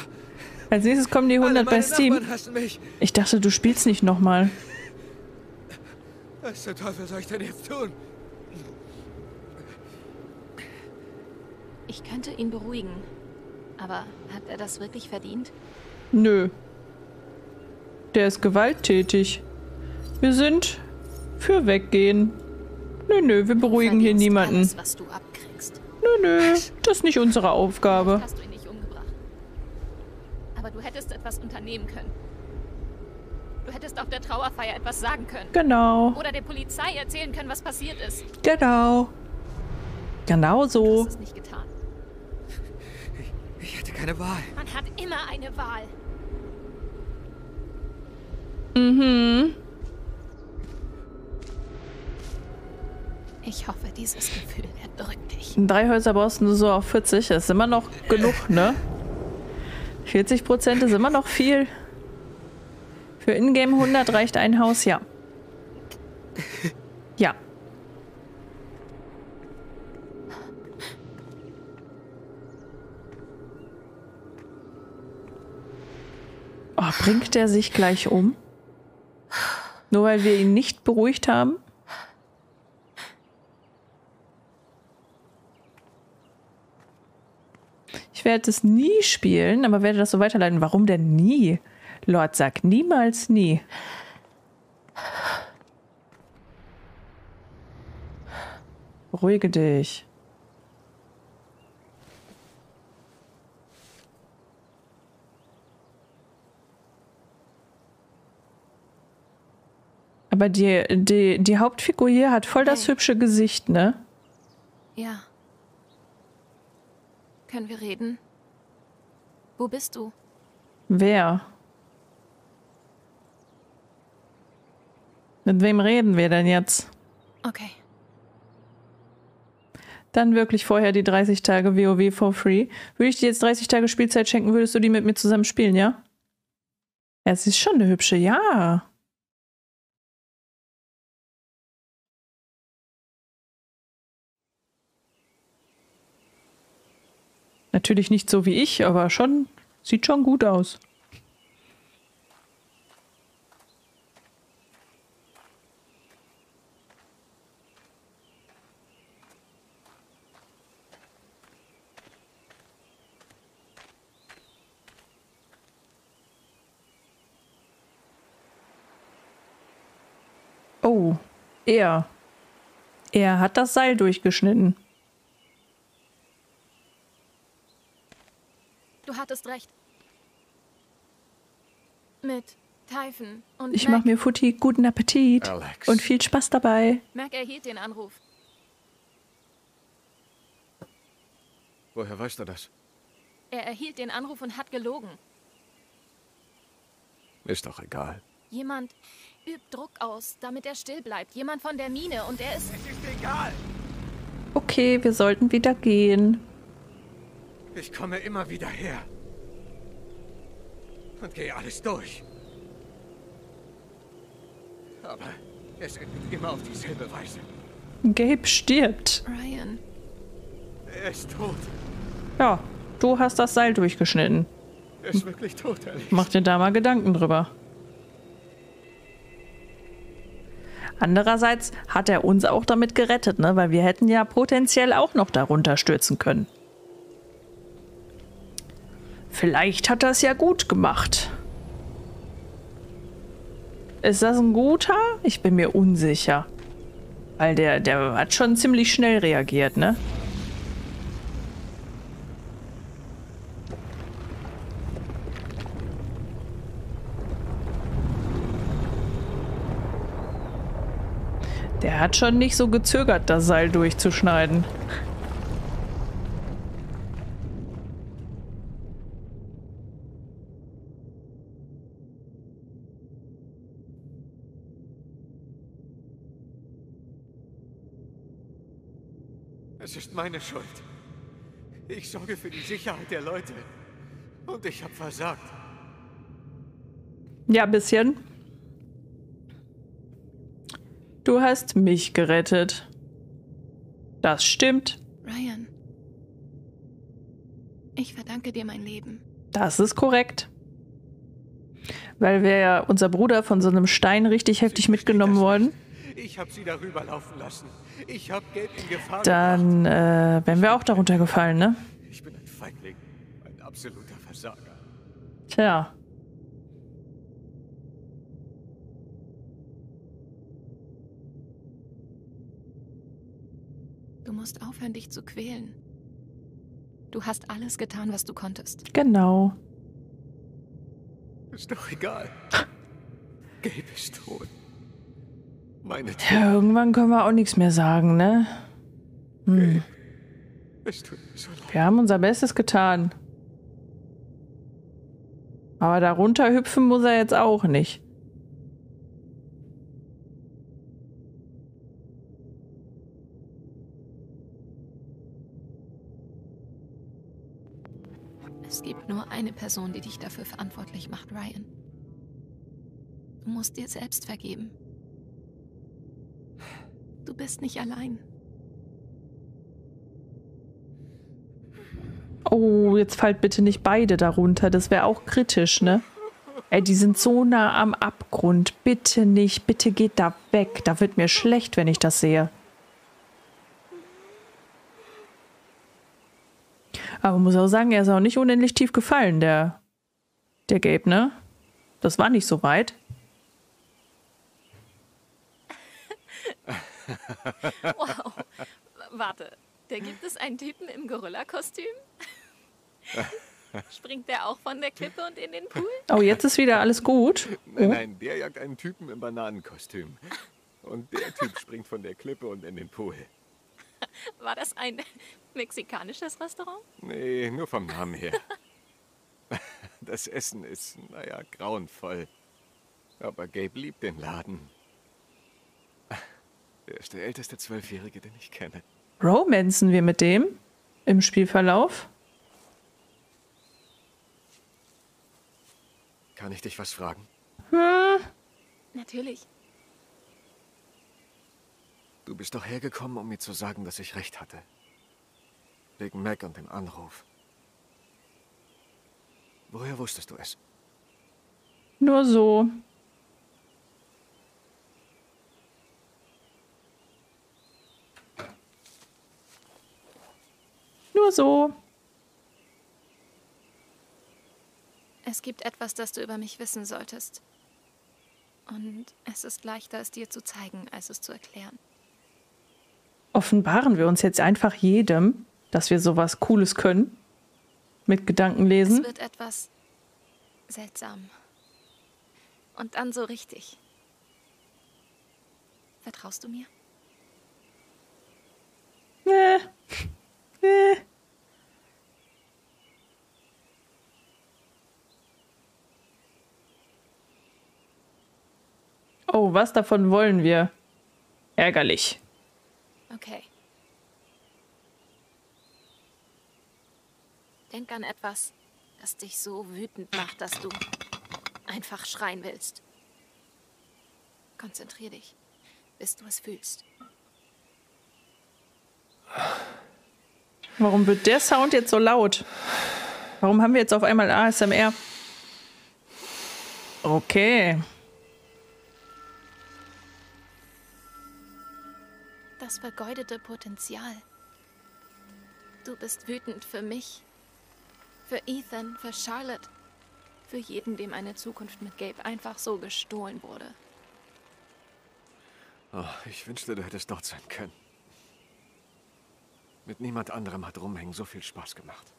Als nächstes kommen die 100 bei Steam. Ich dachte, du spielst nicht nochmal. Was zur Teufel soll ich denn jetzt tun? Ich könnte ihn beruhigen. Aber hat er das wirklich verdient? Nö. Der ist gewalttätig. Wir sind für Weggehen. Nö, nö, wir beruhigen hier niemanden. Alles, was du abkriegst. Nö, nö, das ist nicht unsere Aufgabe. Hast du ihn nicht umgebracht. Aber du hättest etwas unternehmen können. Du hättest auf der Trauerfeier etwas sagen können. Genau. Oder der Polizei erzählen können, was passiert ist. Genau. Genau so. Hast es nicht getan. Keine Wahl. Man hat immer eine Wahl. Mhm. Ich hoffe, dieses Gefühl erdrückt dich. Drei Häuser brauchst du so auf 40. Das ist immer noch genug, ne? 40 Prozent ist immer noch viel. Für Ingame 100 reicht ein Haus, ja. Ja. Oh, bringt der sich gleich um? Nur weil wir ihn nicht beruhigt haben? Ich werde es nie spielen, aber werde das so weiterleiten. Warum denn nie? Lord sagt niemals nie. Beruhige dich. Aber die, die, die Hauptfigur hier hat voll das hübsche Gesicht, ne? Ja. Können wir reden? Wo bist du? Wer? Mit wem reden wir denn jetzt? Okay. Dann wirklich vorher die 30 Tage WoW for free. Würde ich dir jetzt 30 Tage Spielzeit schenken, würdest du die mit mir zusammen spielen, ja? Ja, sie ist schon eine hübsche, ja. Natürlich nicht so wie ich, aber schon, sieht schon gut aus. Oh, er. Er hat das Seil durchgeschnitten. Du hattest recht. Mit Typhon und Ich Mac. mach mir Futti guten Appetit Alex. und viel Spaß dabei. Mac erhielt den Anruf. Woher weißt du das? Er erhielt den Anruf und hat gelogen. Ist doch egal. Jemand übt Druck aus, damit er still bleibt. Jemand von der Mine und er ist... Es ist egal. Okay, wir sollten wieder gehen. Ich komme immer wieder her. Und gehe alles durch. Aber es endet immer auf dieselbe Weise. Gabe stirbt. Ryan. Er ist tot. Ja, du hast das Seil durchgeschnitten. Er ist wirklich tot, Alex. Mach dir da mal Gedanken drüber. Andererseits hat er uns auch damit gerettet, ne? Weil wir hätten ja potenziell auch noch darunter stürzen können. Vielleicht hat er es ja gut gemacht. Ist das ein guter? Ich bin mir unsicher. Weil der, der hat schon ziemlich schnell reagiert, ne? Der hat schon nicht so gezögert, das Seil durchzuschneiden. Meine Schuld. Ich sorge für die Sicherheit der Leute. Und ich habe versagt. Ja, ein bisschen. Du hast mich gerettet. Das stimmt. Ryan. Ich verdanke dir mein Leben. Das ist korrekt. Weil wir ja unser Bruder von so einem Stein richtig heftig mitgenommen worden. Ich habe sie darüber laufen lassen. Ich habe Geld in Gefahr Dann äh, wären wir auch darunter gefallen, ne? Ich bin ein Feigling. Ein absoluter Versager. Tja. Du musst aufhören, dich zu quälen. Du hast alles getan, was du konntest. Genau. Ist doch egal. Gabe ist tot. Meine Ja, irgendwann können wir auch nichts mehr sagen, ne? Hm. Wir haben unser Bestes getan. Aber darunter hüpfen muss er jetzt auch nicht. Es gibt nur eine Person, die dich dafür verantwortlich macht, Ryan. Du musst dir selbst vergeben. Du bist nicht allein. Oh, jetzt fallt bitte nicht beide darunter. Das wäre auch kritisch, ne? Ey, die sind so nah am Abgrund. Bitte nicht, bitte geht da weg. Da wird mir schlecht, wenn ich das sehe. Aber muss auch sagen, er ist auch nicht unendlich tief gefallen, der, der Gabe, ne? Das war nicht so weit. wow. Warte, da gibt es einen Typen im Gorilla-Kostüm? Springt der auch von der Klippe und in den Pool? Oh, jetzt ist wieder alles gut. Nein, nein, der jagt einen Typen im Bananenkostüm. Und der Typ springt von der Klippe und in den Pool. War das ein mexikanisches Restaurant? Nee, nur vom Namen her. Das Essen ist, naja, grauenvoll. Aber Gabe liebt den Laden. Er ist der älteste Zwölfjährige, den ich kenne. Romanzen wir mit dem im Spielverlauf? Kann ich dich was fragen? Hm. Natürlich. Du bist doch hergekommen, um mir zu sagen, dass ich recht hatte. Wegen Mac und dem Anruf. Woher wusstest du es? Nur so. Nur so. Es gibt etwas, das du über mich wissen solltest. Und es ist leichter, es dir zu zeigen, als es zu erklären. Offenbaren wir uns jetzt einfach jedem, dass wir sowas Cooles können? Mit Gedanken lesen? Es wird etwas seltsam. Und dann so richtig. Vertraust du mir? Nee. Nee. Oh, was davon wollen wir? Ärgerlich. Okay. Denk an etwas, das dich so wütend macht, dass du einfach schreien willst. Konzentrier dich, bis du es fühlst. Warum wird der Sound jetzt so laut? Warum haben wir jetzt auf einmal ASMR? Okay. Das vergeudete Potenzial. Du bist wütend für mich, für Ethan, für Charlotte, für jeden, dem eine Zukunft mit Gabe einfach so gestohlen wurde. Oh, ich wünschte, du hättest dort sein können. Mit niemand anderem hat Rumhängen so viel Spaß gemacht.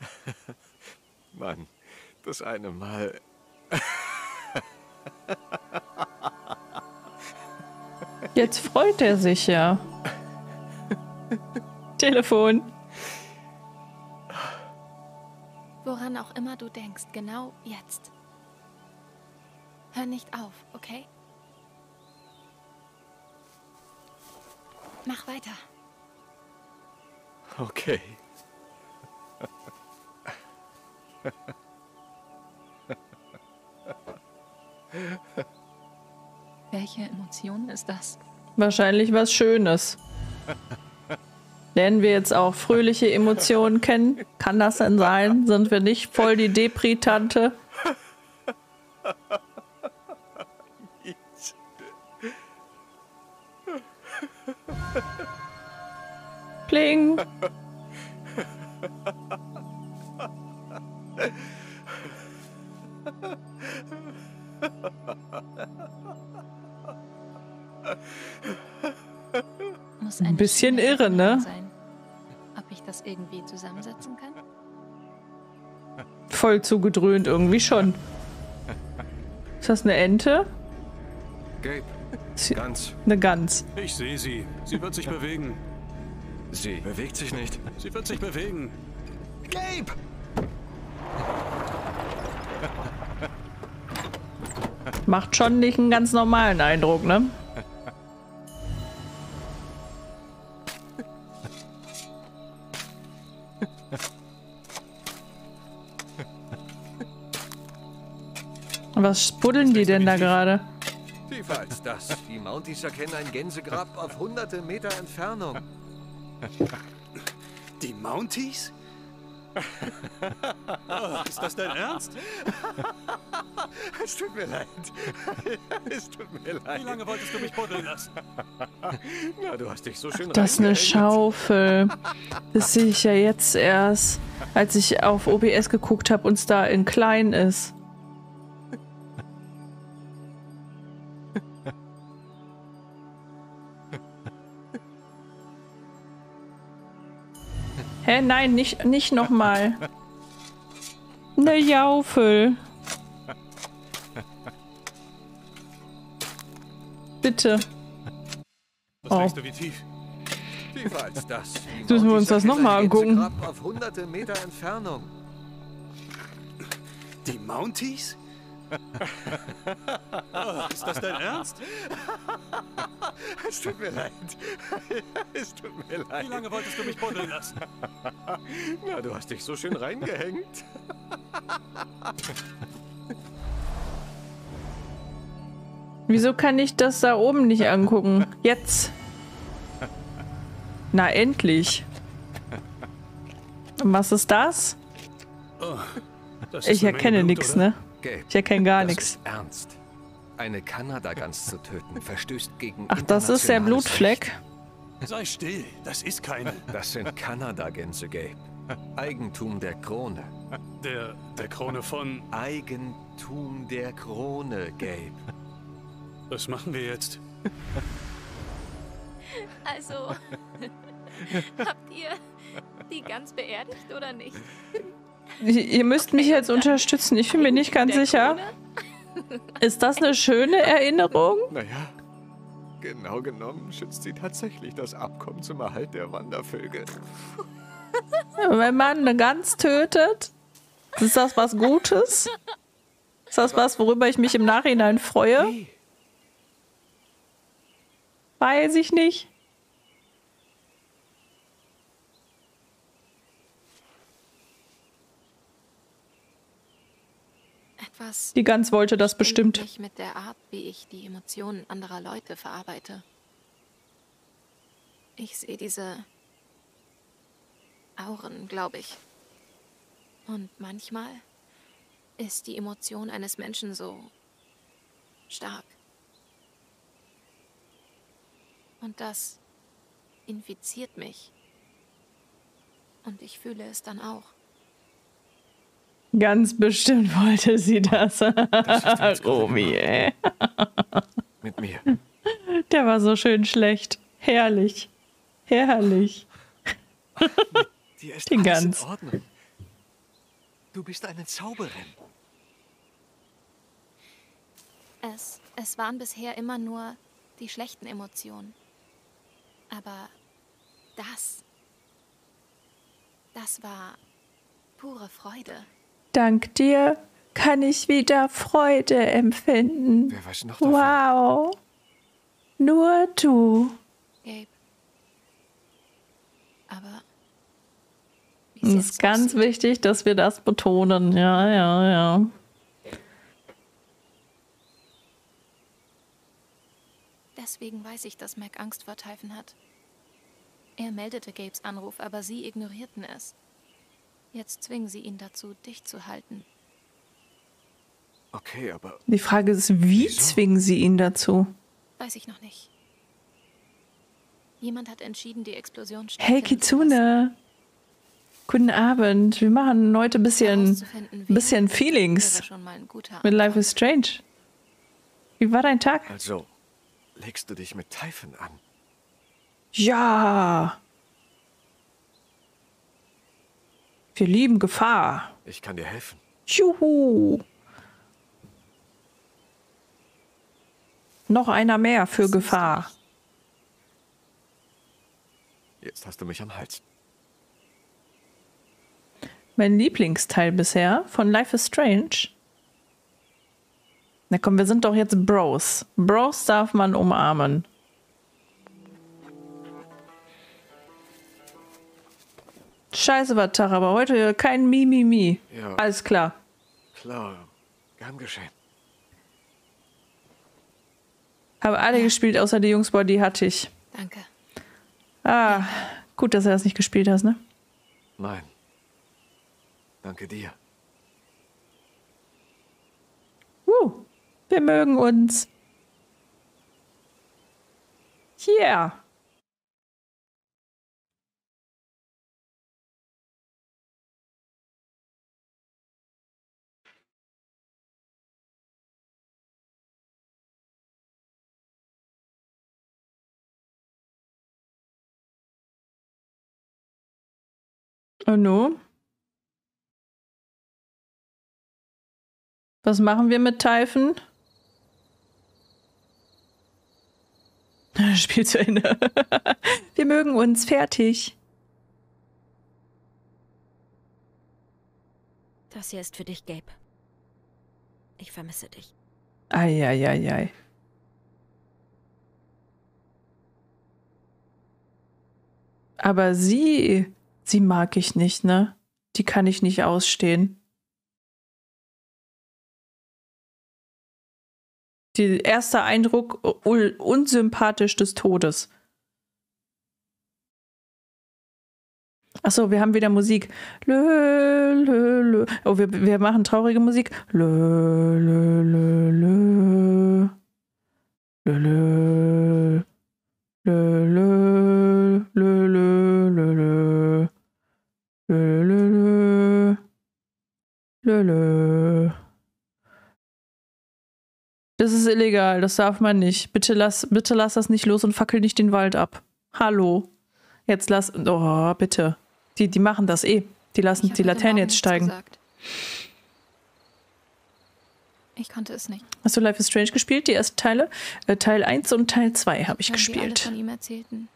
Mann, das eine Mal. Jetzt freut er sich ja. Telefon. Woran auch immer du denkst, genau jetzt. Hör nicht auf, okay? Mach weiter. Okay. Welche Emotion ist das? Wahrscheinlich was Schönes. Lernen wir jetzt auch fröhliche Emotionen kennen? Kann das denn sein? Sind wir nicht voll die Depri-Tante? Bisschen irre, ne? sein. Ob ich das irgendwie zusammensetzen kann? Voll zugedröhnt irgendwie schon. Ist das eine Ente? Gabe. Ganz. Eine Gans. Ich sehe sie. Sie wird sich bewegen. Sie bewegt sich nicht. Sie wird sich bewegen. Gabe! Macht schon nicht einen ganz normalen Eindruck, ne? Was spuddeln die denn da gerade? Tiefer als das. Die Mounties erkennen ein Gänsegrab auf hunderte Meter Entfernung. Die Mounties? Oh, ist das dein Ernst? Es tut mir leid. Es tut mir leid. Wie lange wolltest du mich buddeln lassen? Na, du hast dich so schön Das ist eine. Schaufel. Das sehe ich ja jetzt erst, als ich auf OBS geguckt habe und es da in klein ist. Hä, nein, nicht, nicht nochmal. Eine Jaufel. Bitte. Was Oh. denkst du, wie tief? Tiefer als das. Die Müssen wir uns das noch erkennen mal ein angucken. Auf hunderte Meter Entfernung. Die Mounties? Oh, ist das dein Ernst? Es tut mir leid. Es tut mir leid. Wie lange wolltest du mich buddeln lassen? Na, du hast dich so schön reingehängt. Wieso kann ich das da oben nicht angucken? Jetzt. Na, endlich. Und was ist das? Oh, das ist Ich erkenne nichts, ne? Gabe, Ich erkenne gar das nichts. ist ernst. Eine Kanadagans zu töten verstößt gegen Ach, das ist der Blutfleck. Sei still, das ist keine. Das sind Kanadagänse, Gabe. Eigentum der Krone. Der, der Krone von. Eigentum der Krone, Gabe. Was machen wir jetzt? Also, habt ihr die ganz beerdigt oder nicht? Ihr müsst mich jetzt unterstützen. Ich bin mir nicht ganz sicher. Ist das eine schöne Erinnerung? Naja, genau genommen schützt sie tatsächlich das Abkommen zum Erhalt der Wandervögel. Wenn man eine Gans tötet, ist das was Gutes? Ist das was, worüber ich mich im Nachhinein freue? Weiß ich nicht. Die Gans wollte das stimmt bestimmt. nicht mit der Art, wie ich die Emotionen anderer Leute verarbeite. Ich sehe diese Auren, glaube ich. Und manchmal ist die Emotion eines Menschen so stark. Und das infiziert mich. Und ich fühle es dann auch. Ganz bestimmt wollte sie das. Romy, ey. Mit mir. Der war so schön schlecht. Herrlich. Herrlich. Dir ist Die alles Gans. in Ordnung. Du bist eine Zauberin. Es, es waren bisher immer nur die schlechten Emotionen. Aber das, das war pure Freude. Dank dir kann ich wieder Freude empfinden. Wer weiß noch davon? Wow. Nur du. Gabe. Aber Es ist ganz wichtig, dass wir das betonen. Ja, ja, ja. deswegen weiß ich, dass Mac Angst vor Typhon hat. Er meldete Gabes Anruf, aber sie ignorierten es. Jetzt zwingen sie ihn dazu, dich zu halten. Okay, aber Die Frage ist, wie zwingen sie ihn dazu? Weiß ich noch nicht. Jemand hat entschieden, die Explosion Hey Kitsune. Guten Abend. Wir machen heute ein bisschen, bisschen Feelings wäre schon mal ein guter mit Life is Strange. Wie war dein Tag? also legst du dich mit Typhon an? Ja. Wir lieben Gefahr. Ich kann dir helfen. Juhu. Noch einer mehr für Gefahr. Jetzt hast du mich am Hals. Mein Lieblingsteil bisher von Life is Strange. Na komm, wir sind doch jetzt Bros. Bros darf man umarmen. Scheiße war Tag, aber heute kein Mimimi. Ja. Alles klar. Klar, gern geschehen. Haben alle gespielt, außer die Jungs, boah, die hatte ich. Danke. Ah, gut, dass du das nicht gespielt hast, ne? Nein. Danke dir. Uh, wir mögen uns. Yeah. Oh no. Was machen wir mit Typhon? Spiel zu Ende. wir mögen uns. Fertig. Das hier ist für dich, Gabe. Ich vermisse dich. Eieiei. Aber sie, sie mag ich nicht, ne? Die kann ich nicht ausstehen. Der erste Eindruck un unsympathisch des Todes. Achso, wir haben wieder Musik. Lö, lö, lö. Oh, wir, wir machen traurige Musik. Lö, lö, lö, lö. Lö, lö. Lö, lö, Lö, lö. Das ist illegal, das darf man nicht. Bitte lass, bitte lass das nicht los und fackel nicht den Wald ab. Hallo. Jetzt lass. Oh, bitte. Die, die machen das eh. Die lassen die Laternen jetzt steigen. Gesagt. Ich konnte es nicht. Hast du Life is Strange gespielt? Die ersten Teile? Äh, Teil 1 und Teil 2 habe ich Wenn die alle gespielt. von ihm erzählten.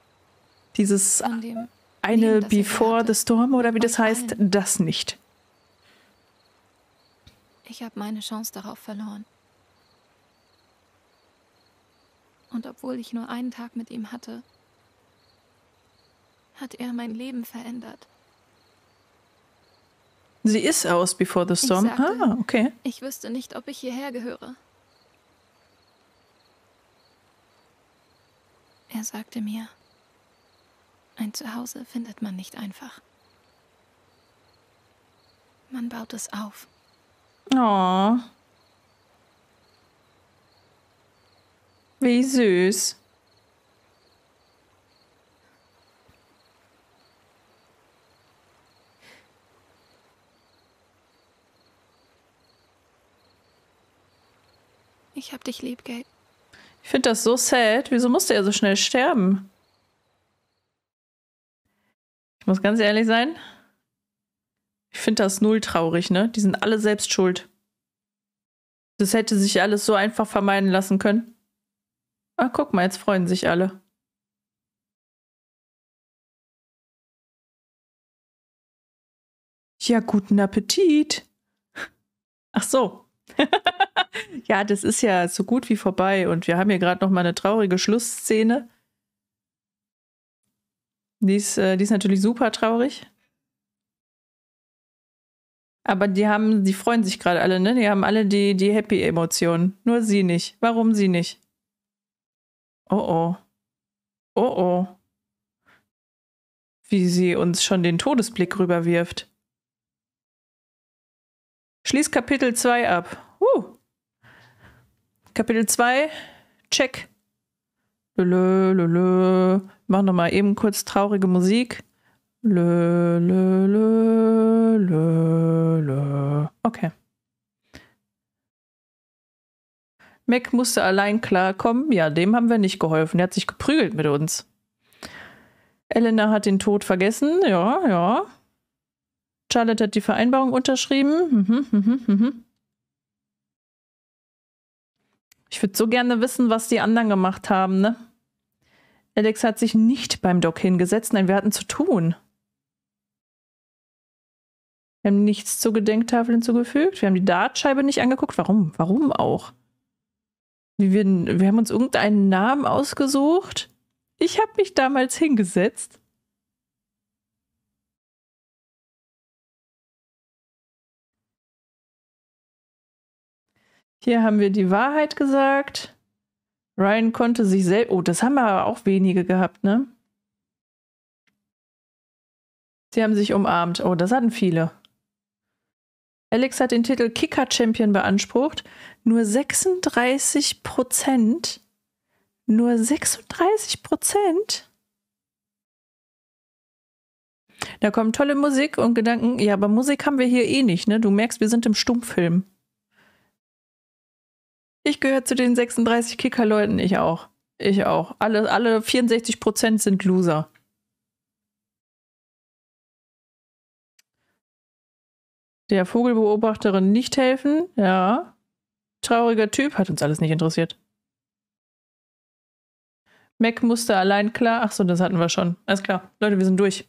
Dieses eine Leben, Before the Storm oder wie das heißt, das nicht. Ich habe meine Chance darauf verloren. Und obwohl ich nur einen Tag mit ihm hatte, hat er mein Leben verändert. Sie ist aus Before the Storm. Ich sagte, ah, okay. Ich wüsste nicht, ob ich hierher gehöre. Er sagte mir, ein Zuhause findet man nicht einfach. Man baut es auf. Oh. Wie süß. Ich hab dich lieb, Gabe. Ich finde das so sad. Wieso musste er so schnell sterben? Ich muss ganz ehrlich sein. Ich finde das null traurig, ne? Die sind alle selbst schuld. Das hätte sich alles so einfach vermeiden lassen können. Ah, guck mal, jetzt freuen sich alle. Ja, guten Appetit. Ach so. ja, das ist ja so gut wie vorbei und wir haben hier gerade noch mal eine traurige Schlussszene. Die ist, äh, die ist natürlich super traurig. Aber die haben, die freuen sich gerade alle, ne? Die haben alle die, die Happy-Emotionen. Nur sie nicht. Warum sie nicht? Oh oh. Oh oh. Wie sie uns schon den Todesblick rüberwirft. Schließ Kapitel 2 ab. Uh. Kapitel 2, check. Lö, lö, lö. Mach nochmal eben kurz traurige Musik. Lö, lö, lö, lö, lö. Okay. Mac musste allein klarkommen. Ja, dem haben wir nicht geholfen. Er hat sich geprügelt mit uns. Elena hat den Tod vergessen. Ja, ja. Charlotte hat die Vereinbarung unterschrieben. Mhm, mhm, mhm. Ich würde so gerne wissen, was die anderen gemacht haben, ne? Alex hat sich nicht beim Doc hingesetzt. Nein, wir hatten zu tun. Wir haben nichts zur Gedenktafel hinzugefügt. Wir haben die Dartscheibe nicht angeguckt. Warum? Warum auch? Wir, wir haben uns irgendeinen Namen ausgesucht. Ich habe mich damals hingesetzt. Hier haben wir die Wahrheit gesagt. Ryan konnte sich selbst. Oh, das haben aber auch wenige gehabt, ne? Sie haben sich umarmt. Oh, das hatten viele. Alex hat den Titel Kicker Champion beansprucht. Nur 36 Prozent. Nur 36 Prozent. Da kommt tolle Musik und Gedanken. Ja, aber Musik haben wir hier eh nicht, ne? Du merkst, wir sind im Stummfilm. Ich gehöre zu den 36 Kicker-Leuten. Ich auch. Ich auch. Alle, alle 64 Prozent sind Loser. Der Vogelbeobachterin nicht helfen. Ja. Trauriger Typ. Hat uns alles nicht interessiert. Mac musste allein klar. Achso, das hatten wir schon. Alles klar. Leute, wir sind durch.